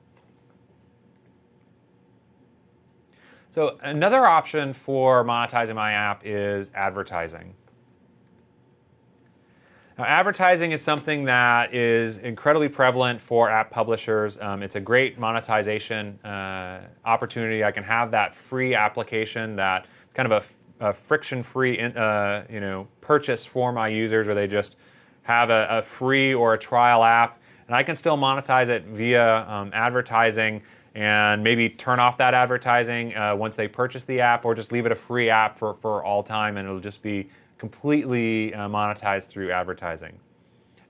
So another option for monetizing my app is advertising. Now, advertising is something that is incredibly prevalent for app publishers. Um, it's a great monetization uh, opportunity. I can have that free application that kind of a a friction-free, uh, you know, purchase for my users, where they just have a, a, free or a trial app, and I can still monetize it via um, advertising, and maybe turn off that advertising uh, once they purchase the app, or just leave it a free app for, for all time, and it'll just be completely uh, monetized through advertising.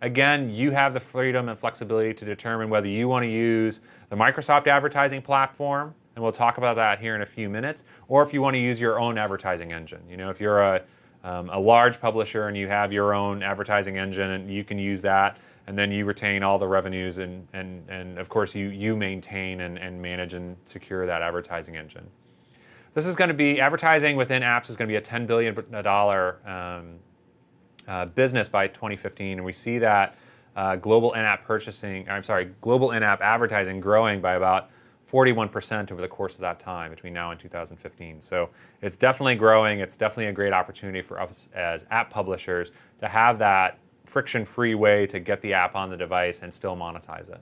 Again, you have the freedom and flexibility to determine whether you want to use the Microsoft advertising platform and we'll talk about that here in a few minutes. Or if you want to use your own advertising engine, you know, if you're a um, a large publisher and you have your own advertising engine, and you can use that, and then you retain all the revenues, and and and of course you you maintain and, and manage and secure that advertising engine. This is going to be advertising within apps is going to be a 10 billion dollar um, uh, business by 2015, and we see that uh, global in-app purchasing. I'm sorry, global in-app advertising growing by about 41% over the course of that time between now and 2015. So it's definitely growing. It's definitely a great opportunity for us as app publishers to have that friction free way to get the app on the device and still monetize it.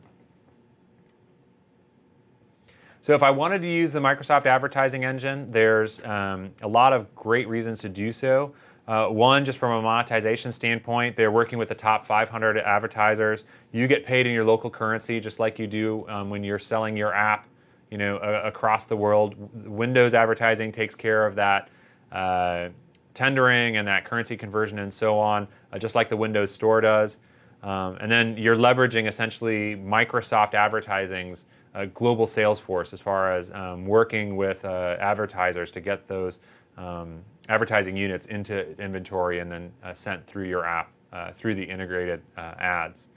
So if I wanted to use the Microsoft advertising engine, there's um, a lot of great reasons to do so. Uh, one, just from a monetization standpoint, they're working with the top 500 advertisers. You get paid in your local currency just like you do um, when you're selling your app you know, across the world. Windows advertising takes care of that uh, tendering and that currency conversion and so on, uh, just like the Windows Store does. Um, and then you're leveraging essentially Microsoft Advertising's uh, global sales force as far as um, working with uh, advertisers to get those um, advertising units into inventory and then uh, sent through your app through the integrated ads.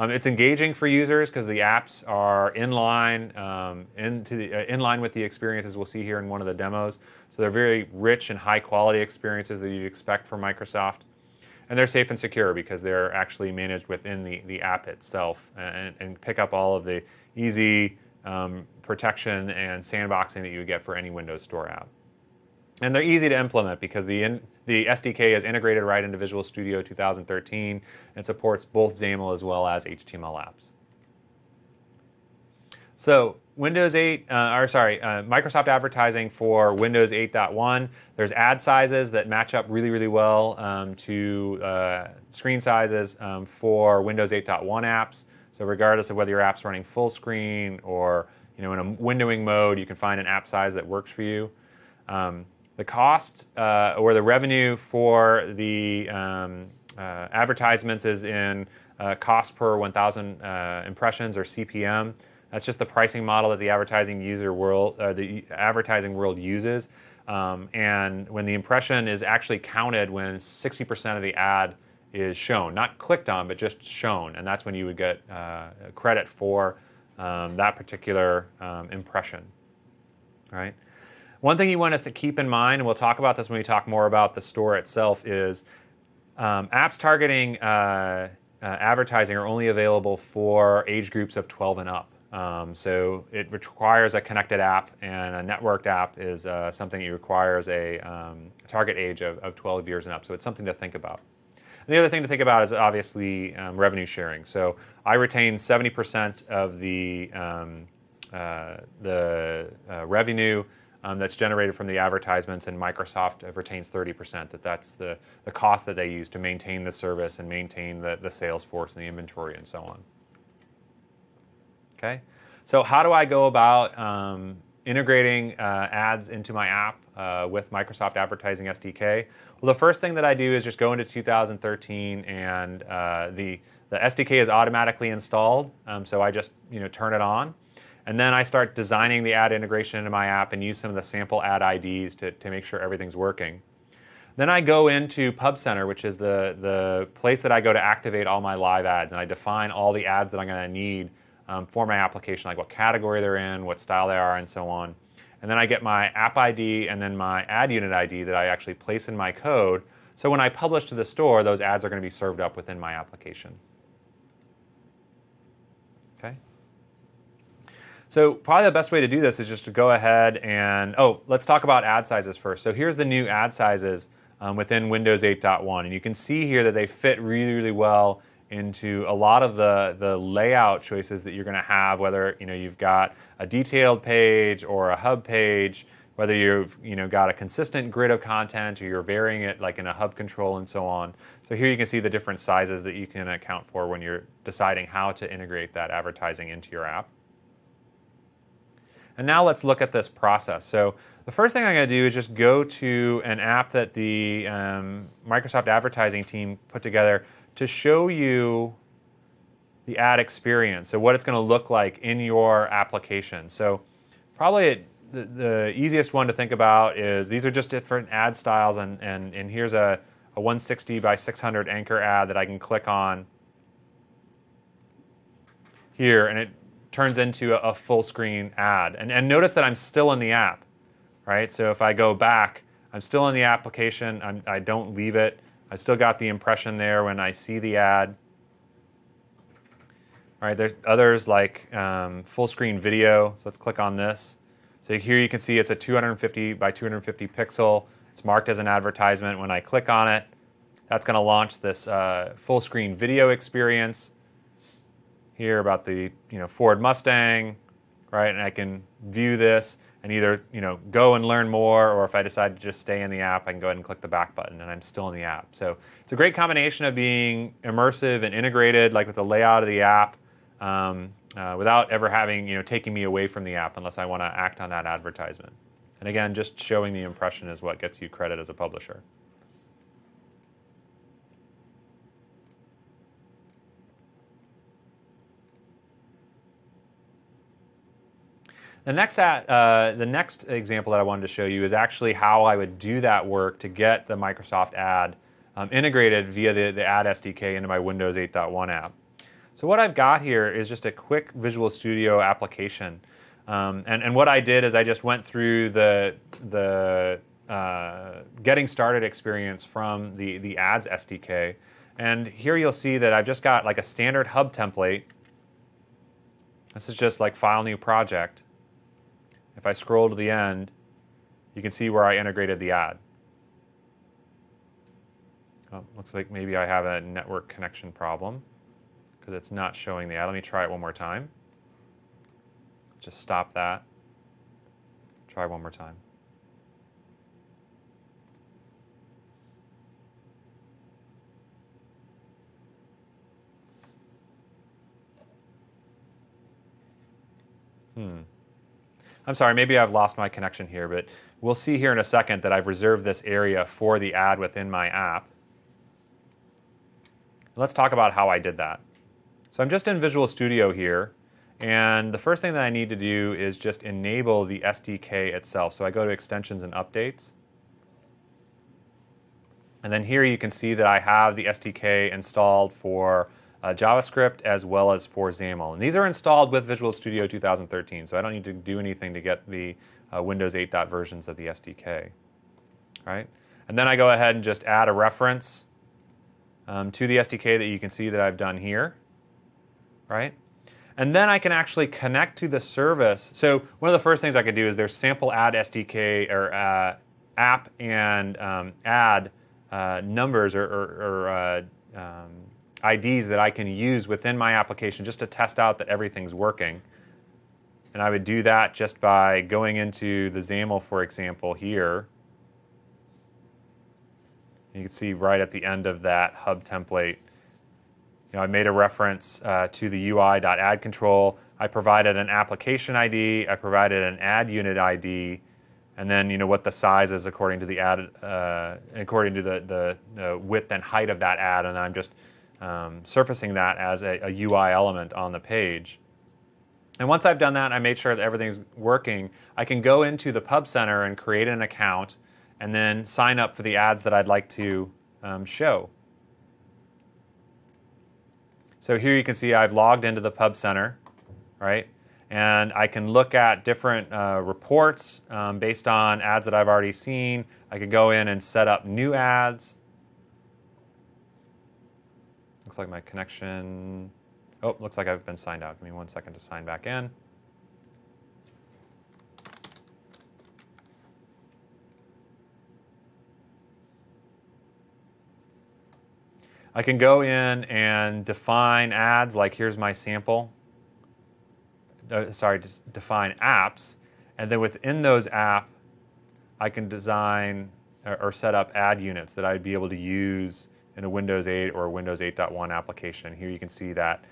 Um, it's engaging for users because the apps are in line, um, into the, uh, in line with the experiences we'll see here in one of the demos. So they're very rich and high quality experiences that you'd expect from Microsoft. And they're safe and secure because they're actually managed within the, the app itself and, and pick up all of the easy um, protection and sandboxing that you would get for any Windows Store app. And they're easy to implement because the, in, the SDK is integrated right into Visual Studio 2013 and supports both XAML as well as HTML apps. So Windows 8, uh, or sorry, uh, Microsoft advertising for Windows 8.1. There's ad sizes that match up really, really well um, to uh, screen sizes um, for Windows 8.1 apps. So regardless of whether your app's running full screen or you know in a windowing mode, you can find an app size that works for you. Um, the cost uh, or the revenue for the um, uh, advertisements is in uh, cost per 1,000 uh, impressions or CPM. That's just the pricing model that the advertising user world, uh, the advertising world uses. Um, and when the impression is actually counted, when 60% of the ad is shown, not clicked on, but just shown, and that's when you would get uh, credit for um, that particular um, impression. Right. One thing you want to th- keep in mind, and we'll talk about this when we talk more about the store itself, is um, apps targeting uh, uh, advertising are only available for age groups of 12 and up. Um, so it requires a connected app, and a networked app is uh, something that requires a um, target age of, of 12 years and up. So it's something to think about. And the other thing to think about is obviously um, revenue sharing. So I retain 70% of the um, uh, the uh, revenue um, that's generated from the advertisements, and Microsoft retains 30%. That that's the, the cost that they use to maintain the service and maintain the, the sales force and the inventory and so on. Okay, so how do I go about um, integrating uh, ads into my app uh, with Microsoft Advertising SDK? Well, the first thing that I do is just go into 2013 and uh, the the SDK is automatically installed, um, so I just you know turn it on. And then I start designing the ad integration into my app and use some of the sample ad IDs to, to make sure everything's working. Then I go into Pub Center, which is the, the place that I go to activate all my live ads, and I define all the ads that I'm going to need um, for my application, like what category they're in, what style they are, and so on. And then I get my app ID and then my ad unit ID that I actually place in my code. So when I publish to the store, those ads are going to be served up within my application. So probably the best way to do this is just to go ahead and, oh, let's talk about ad sizes first. So here's the new ad sizes um, within Windows 8.1. And you can see here that they fit really, really well into a lot of the, the layout choices that you're going to have, whether you know, you've got a detailed page or a hub page, whether you've you know, got a consistent grid of content or you're varying it like in a hub control and so on. So here you can see the different sizes that you can account for when you're deciding how to integrate that advertising into your app. And now let's look at this process. So the first thing I'm going to do is just go to an app that the um, Microsoft advertising team put together to show you the ad experience. So what it's going to look like in your application. So probably it, the, the, easiest one to think about is these are just different ad styles and, and, and here's a, a 160 by 600 anchor ad that I can click on here and it turns into a, a full screen ad. And, and notice that I'm still in the app, right? So if I go back, I'm still in the application. I'm, I do not leave it. I still got the impression there when I see the ad. All right, there's others like um, full screen video. So let's click on this. So here you can see it's a 250 by 250 pixel. It's marked as an advertisement. When I click on it, that's going to launch this uh, full screen video experience here about the you know Ford Mustang, right? And I can view this and either you know go and learn more, or if I decide to just stay in the app, I can go ahead and click the back button, and I'm still in the app. So it's a great combination of being immersive and integrated, like with the layout of the app, um, uh, without ever having you know taking me away from the app unless I want to act on that advertisement. And again, just showing the impression is what gets you credit as a publisher. The next, uh, the next example that I wanted to show you is actually how I would do that work to get the Microsoft Ad um, integrated via the, the Ad SDK into my Windows 8.1 app. So what I've got here is just a quick Visual Studio application. Um, and, and what I did is I just went through the, the uh, getting started experience from the, the Ads SDK. And here you'll see that I've just got like a standard hub template. This is just like file new project. If I scroll to the end, you can see where I integrated the ad. Oh, looks like maybe I have a network connection problem because it's not showing the ad. Let me try it one more time. Just stop that. Try one more time. Hmm. I'm sorry, maybe I've lost my connection here, but we'll see here in a second that I've reserved this area for the ad within my app. Let's talk about how I did that. So I'm just in Visual Studio here, and the first thing that I need to do is just enable the SDK itself. So I go to Extensions and Updates. And then here you can see that I have the SDK installed for uh, JavaScript as well as for XAML. And these are installed with Visual Studio 2013, so I don't need to do anything to get the uh, Windows 8 versions of the SDK. Right? And then I go ahead and just add a reference um, to the SDK that you can see that I've done here. Right? And then I can actually connect to the service. So one of the first things I could do is there's sample add SDK or uh, app and um, ad uh, numbers or, or, or uh, um, IDs that I can use within my application just to test out that everything's working. And I would do that just by going into the XAML, for example, here. You can see right at the end of that hub template, you know, I made a reference uh, to the UI.AdControl. I provided an application ID. I provided an ad unit ID, and then you know what the size is according to the ad, uh, according to the, the, width and height of that ad, and then I'm just um, surfacing that as a, a UI element on the page. And once I've done that, I made sure that everything's working. I can go into the Pub Center and create an account, and then sign up for the ads that I'd like to um, show. So here you can see I've logged into the Pub Center, right? And I can look at different uh, reports um, based on ads that I've already seen. I could go in and set up new ads. Like my connection Oh, looks like I've been signed out. Give me one second to sign back in. I can go in and define ads, like here's my sample. Uh, sorry, just define apps. And then within those app, I can design or, or set up ad units that I'd be able to use in a Windows 8 or Windows 8.1 application. Here you can see that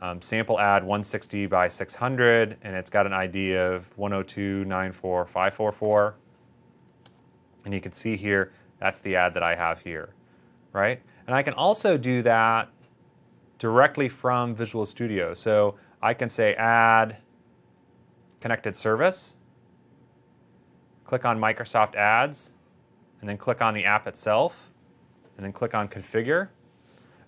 um, sample ad 160 by 600, and it's got an ID of 102.94.544. And you can see here, that's the ad that I have here, right? And I can also do that directly from Visual Studio. So I can say add connected service, click on Microsoft Ads, and then click on the app itself, and then click on configure.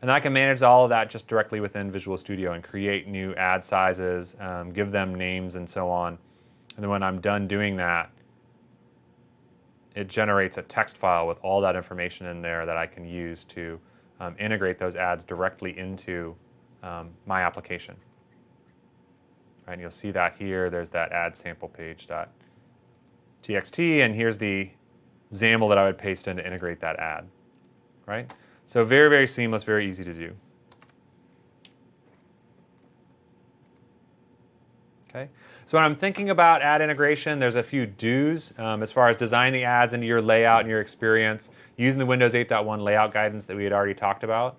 And I can manage all of that just directly within Visual Studio and create new ad sizes, um, give them names, and so on. And then when I'm done doing that, it generates a text file with all that information in there that I can use to um, integrate those ads directly into um, my application. Right, and you'll see that here. There's that ad sample page.txt, and here's the XAML that I would paste in to integrate that ad. Right? So very, very seamless, very easy to do. Okay. So when I'm thinking about ad integration, there's a few do's um, as far as designing the ads into your layout and your experience, using the Windows 8.1 layout guidance that we had already talked about,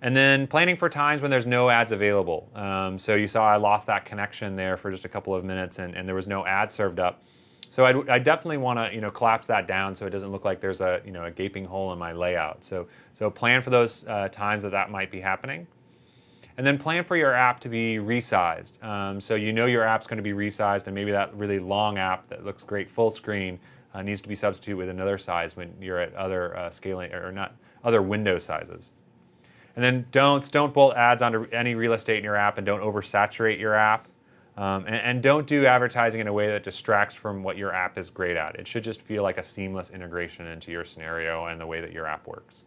and then planning for times when there's no ads available. Um, so you saw I lost that connection there for just a couple of minutes and, and there was no ad served up. So I'd, I definitely want to you know collapse that down so it doesn't look like there's a you know a gaping hole in my layout. So so plan for those uh, times that that might be happening, and then plan for your app to be resized. Um, so you know your app's going to be resized, and maybe that really long app that looks great full screen uh, needs to be substituted with another size when you're at other uh, scaling or not other window sizes. And then don't don't bolt ads onto any real estate in your app, and don't oversaturate your app. Um, and, and, don't do advertising in a way that distracts from what your app is great at. It should just feel like a seamless integration into your scenario and the way that your app works.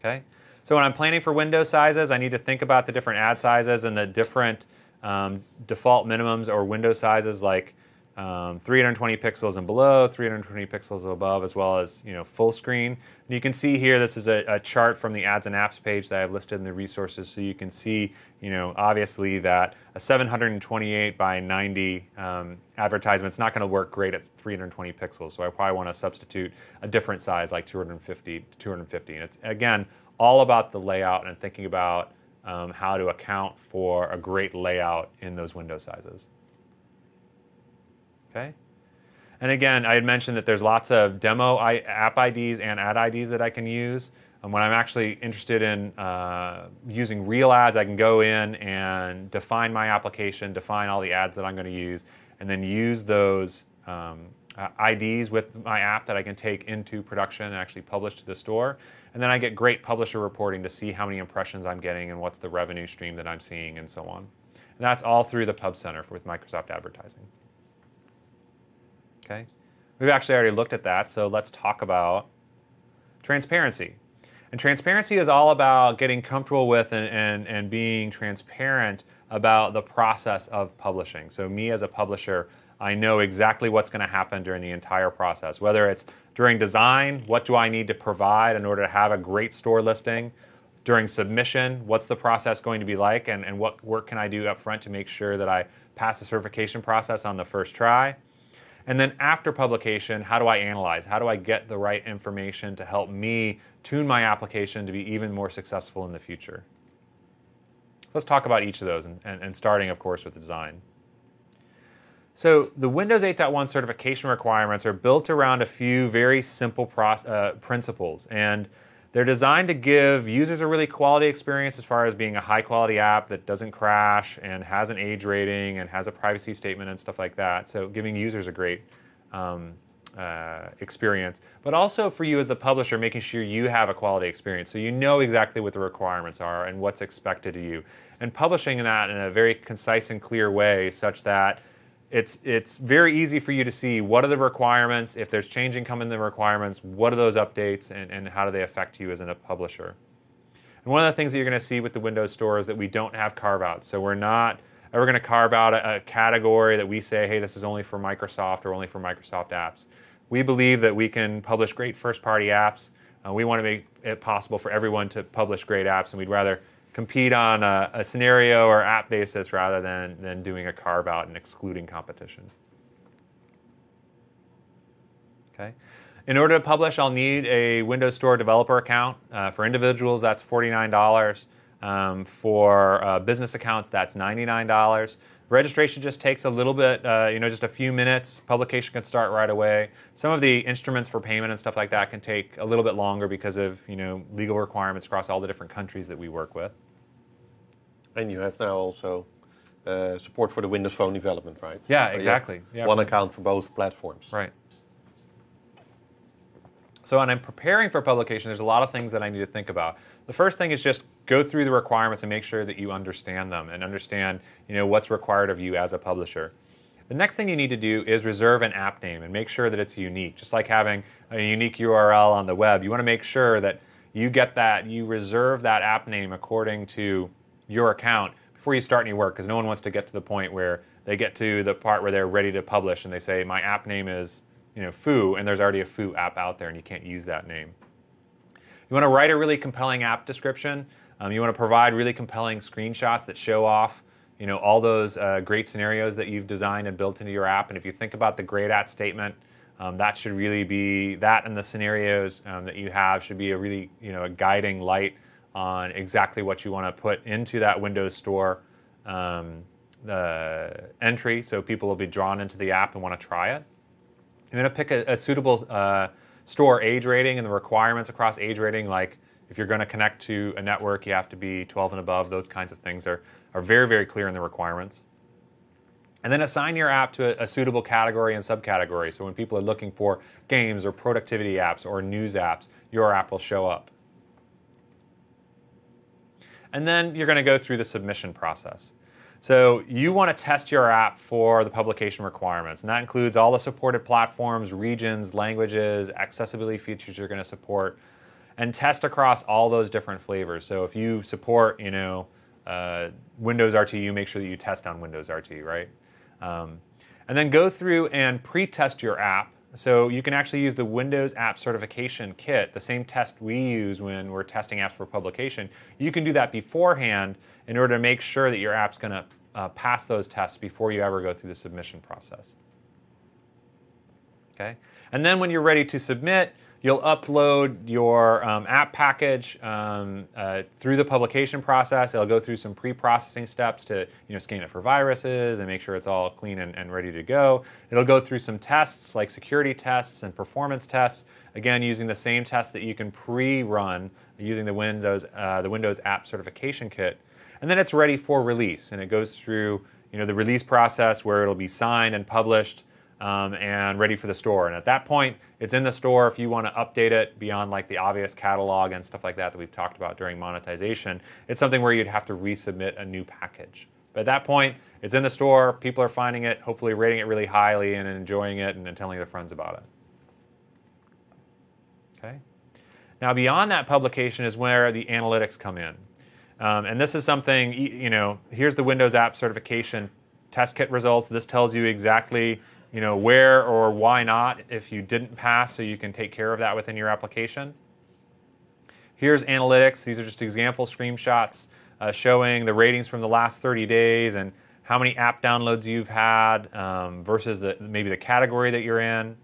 Okay? So when I'm planning for window sizes, I need to think about the different ad sizes and the different um, default minimums or window sizes like um, 320 pixels and below, 320 pixels above, as well as you know full screen. And you can see here, this is a, a, chart from the ads and apps page that I've listed in the resources, so you can see, you know, obviously that a 728 by 90 um, advertisement is not going to work great at 320 pixels. So I probably want to substitute a different size, like 250 to 250. And it's again all about the layout and thinking about um, how to account for a great layout in those window sizes. And again, I had mentioned that there's lots of demo app IDs and ad IDs that I can use. And when I'm actually interested in uh, using real ads, I can go in and define my application, define all the ads that I'm going to use, and then use those um, uh, IDs with my app that I can take into production and actually publish to the store. And then I get great publisher reporting to see how many impressions I'm getting and what's the revenue stream that I'm seeing and so on. And that's all through the Pub Center with Microsoft Advertising. Okay? We've actually already looked at that, so let's talk about transparency. And transparency is all about getting comfortable with and, and, and being transparent about the process of publishing. So, me as a publisher, I know exactly what's going to happen during the entire process. Whether it's during design, what do I need to provide in order to have a great store listing? during submission, what's the process going to be like, and, and what work can I do up front to make sure that I pass the certification process on the first try. And then after publication, how do I analyze? How do I get the right information to help me tune my application to be even more successful in the future? Let's talk about each of those, and, and, and starting, of course, with the design. So the Windows 8.1 certification requirements are built around a few very simple uh, principles, and they're designed to give users a really quality experience as far as being a high quality app that doesn't crash and has an age rating and has a privacy statement and stuff like that. So giving users a great um, uh, experience, but also for you as the publisher, making sure you have a quality experience. So you know exactly what the requirements are and what's expected of you. And publishing that in a very concise and clear way such that it's it's very easy for you to see what are the requirements. If there's changing coming in the requirements what are those updates and, and how do they affect you as a publisher? And one of the things that you're going to see with the windows store is that we don't have carve outs so we're not ever going to carve out a, a category that we say hey this is only for microsoft or only for microsoft apps. We believe that we can publish great first party apps. Uh, we want to make it possible for everyone to publish great apps and we'd rather compete on a, a, scenario or app basis rather than, than doing a carve out and excluding competition. Okay. In order to publish, I'll need a Windows Store developer account. Uh, for individuals, that's $49. Um, for uh, business accounts, that's $99. Registration just takes a little bit, uh, you know, just a few minutes. Publication can start right away. Some of the instruments for payment and stuff like that can take a little bit longer because of, you know, legal requirements across all the different countries that we work with. And you have now also uh, support for the Windows Phone development, right? Yeah, so exactly. Yeah, one account for both platforms. Right. So when I'm preparing for publication, there's a lot of things that I need to think about. The first thing is just go through the requirements and make sure that you understand them and understand, you know, what's required of you as a publisher. The next thing you need to do is reserve an app name and make sure that it's unique. Just like having a unique URL on the web, you want to make sure that you get that, you reserve that app name according to your account before you start any work because no one wants to get to the point where they get to the part where they're ready to publish and they say my app name is you know foo and there's already a foo app out there and you can't use that name. You want to write a really compelling app description. Um, you want to provide really compelling screenshots that show off you know all those uh, great scenarios that you've designed and built into your app. And if you think about the great at statement um, that should really be that and the scenarios um, that you have should be a really you know a guiding light on exactly what you want to put into that Windows Store um, entry so people will be drawn into the app and want to try it. You're going to pick a, a suitable uh, store age rating and the requirements across age rating, like if you're going to connect to a network, you have to be 12 and above. Those kinds of things are, are very, very clear in the requirements. And then assign your app to a, a, suitable category and subcategory. So when people are looking for games or productivity apps or news apps, your app will show up. And then you're going to go through the submission process. So you want to test your app for the publication requirements, and that includes all the supported platforms, regions, languages, accessibility features you're going to support, and test across all those different flavors. So if you support, you know, uh, Windows RT, you make sure that you test on Windows RT, right? Um, and then go through and pre-test your app so you can actually use the Windows App Certification Kit, the same test we use when we're testing apps for publication. You can do that beforehand in order to make sure that your app's going to uh, pass those tests before you ever go through the submission process. Okay? And then when you're ready to submit, You'll upload your um, app package um, uh, through the publication process. It'll go through some pre-processing steps to you know, scan it for viruses and make sure it's all clean and, and ready to go. It'll go through some tests like security tests and performance tests, again using the same tests that you can pre-run using the Windows, uh, the Windows App Certification Kit. And then it's ready for release, and it goes through you know, the release process where it'll be signed and published um, and ready for the store. And at that point, it's in the store. If you want to update it beyond like the obvious catalog and stuff like that that we've talked about during monetization, it's something where you'd have to resubmit a new package. But at that point, it's in the store. People are finding it, hopefully rating it really highly and enjoying it and, telling their friends about it. Okay. Now, beyond that publication is where the analytics come in. Um, and this is something, you know, here's the Windows App Certification test kit results. This tells you exactly you know, where or why not if you didn't pass so you can take care of that within your application. here's analytics. These are just example screenshots uh, showing the ratings from the last 30 days and how many app downloads you've had um, versus the, maybe the category that you're in,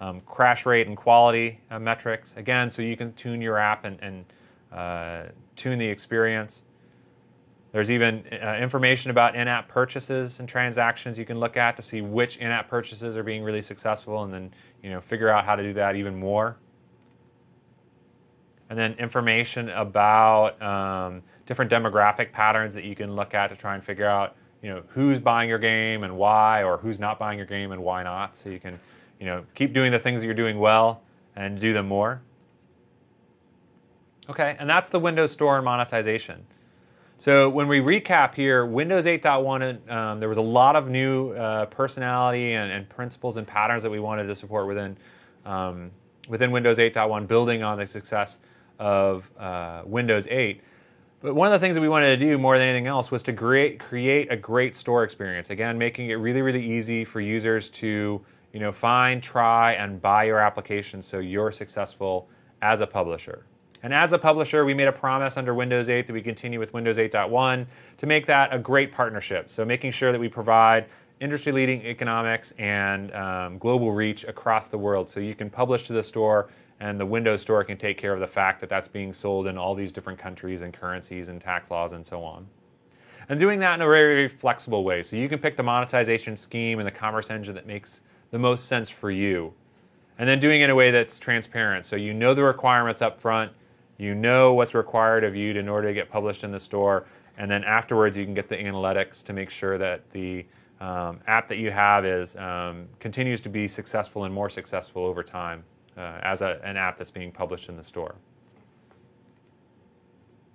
um, crash rate and quality uh, metrics. Again, so you can tune your app and, and uh, tune the experience. There's even uh, information about in-app purchases and transactions you can look at to see which in-app purchases are being really successful, and then you know figure out how to do that even more. And then information about um, different demographic patterns that you can look at to try and figure out you know who's buying your game and why, or who's not buying your game and why not. So you can you know keep doing the things that you're doing well and do them more. Okay, and that's the Windows Store and monetization. So when we recap here, Windows 8.1, um, there was a lot of new uh, personality and, and, principles and patterns that we wanted to support within, um, within Windows 8.1, building on the success of uh, Windows 8. But one of the things that we wanted to do more than anything else was to create, create a great store experience. Again, making it really, really easy for users to you know, find, try, and buy your application so you're successful as a publisher. And as a publisher, we made a promise under Windows 8 that we continue with Windows 8.1 to make that a great partnership. So making sure that we provide industry leading economics and um, global reach across the world. So you can publish to the store and the Windows Store can take care of the fact that that's being sold in all these different countries and currencies and tax laws and so on. And doing that in a very, very flexible way. So you can pick the monetization scheme and the commerce engine that makes the most sense for you. And then doing it in a way that's transparent. So you know the requirements up front, you know what's required of you in order to get published in the store, and then afterwards you can get the analytics to make sure that the um, app that you have is um, continues to be successful and more successful over time uh, as a, an app that's being published in the store.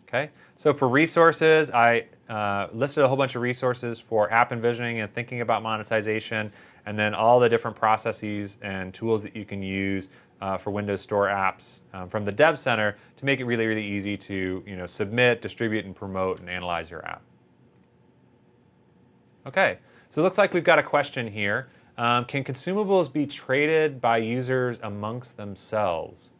Okay, so for resources, I uh, listed a whole bunch of resources for app envisioning and thinking about monetization, and then all the different processes and tools that you can use uh, for Windows Store apps um, from the Dev Center to make it really, really easy to you know, submit, distribute, and promote and analyze your app. Okay, so it looks like we've got a question here. Um, can consumables be traded by users amongst themselves?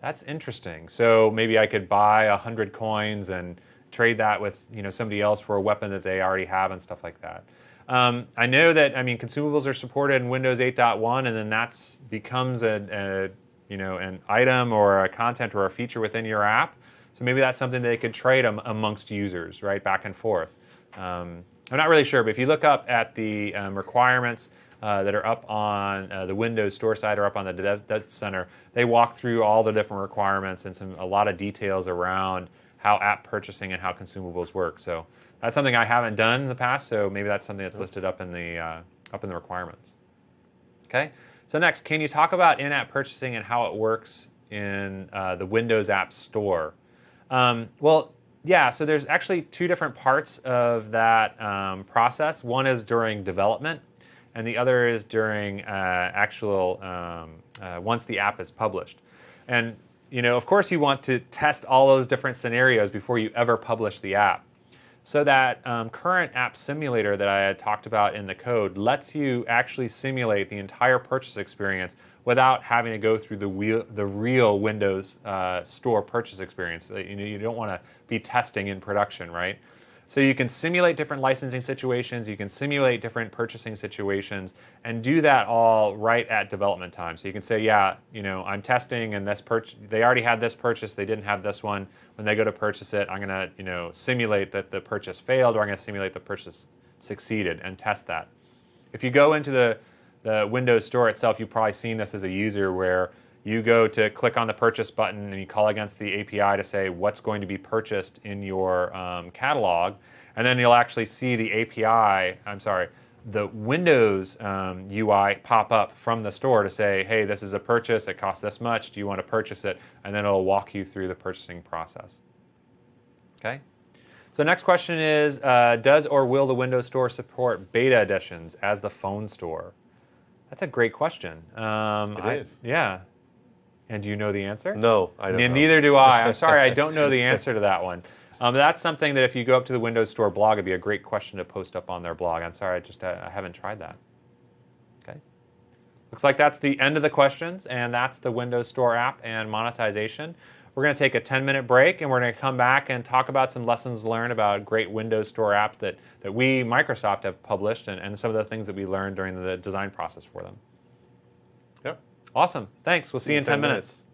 That's interesting. So maybe I could buy 100 coins and trade that with you know, somebody else for a weapon that they already have and stuff like that. Um, I know that I mean consumables are supported in Windows 8.1, and then that becomes a, a you know, an item or a content or a feature within your app. So maybe that's something they could trade am- amongst users, right, back and forth. Um, I'm not really sure, but if you look up at the um, requirements uh, that are up on uh, the Windows Store side or up on the Dev, Dev Center, they walk through all the different requirements and some a lot of details around how app purchasing and how consumables work. So that's something I haven't done in the past. So maybe that's something that's listed up in the uh, up in the requirements. Okay. So next, can you talk about in-app purchasing and how it works in uh, the Windows App Store? Um, well, yeah, so there's actually two different parts of that um, process. One is during development, and the other is during uh, actual um, uh, once the app is published. And you know, of course, you want to test all those different scenarios before you ever publish the app. So that um, current app simulator that I had talked about in the code lets you actually simulate the entire purchase experience without having to go through the, wheel, the real Windows uh, Store purchase experience. You, know, you don't want to be testing in production, right? So you can simulate different licensing situations, you can simulate different purchasing situations, and do that all right at development time. So you can say, yeah, you know, I'm testing, and this purchase, they already had this purchase, they didn't have this one. When they go to purchase it, I'm going to, you know, simulate that the purchase failed, or I'm going to simulate the purchase succeeded, and test that. If you go into the the Windows Store itself, you've probably seen this as a user where you go to click on the purchase button and you call against the API to say what's going to be purchased in your um, catalog. And then you'll actually see the API, I'm sorry, the Windows um, UI pop up from the store to say, hey, this is a purchase, it costs this much, do you want to purchase it? And then it'll walk you through the purchasing process. Okay? So next question is, uh, does or will the Windows Store support beta editions as the phone store? That's a great question. Um, it I, is. Yeah. And do you know the answer? No, I don't. N- neither do I. I'm sorry, I don't know the answer to that one. Um, that's something that if you go up to the Windows Store blog, it'd be a great question to post up on their blog. I'm sorry, I just uh, I haven't tried that. Okay. Looks like that's the end of the questions, and that's the Windows Store app and monetization. We're going to take a 10 minute break and we're going to come back and talk about some lessons learned about great Windows Store apps that, that we, Microsoft, have published and, and some of the things that we learned during the design process for them. Awesome. Thanks. We'll see, see you in 10 minutes. minutes.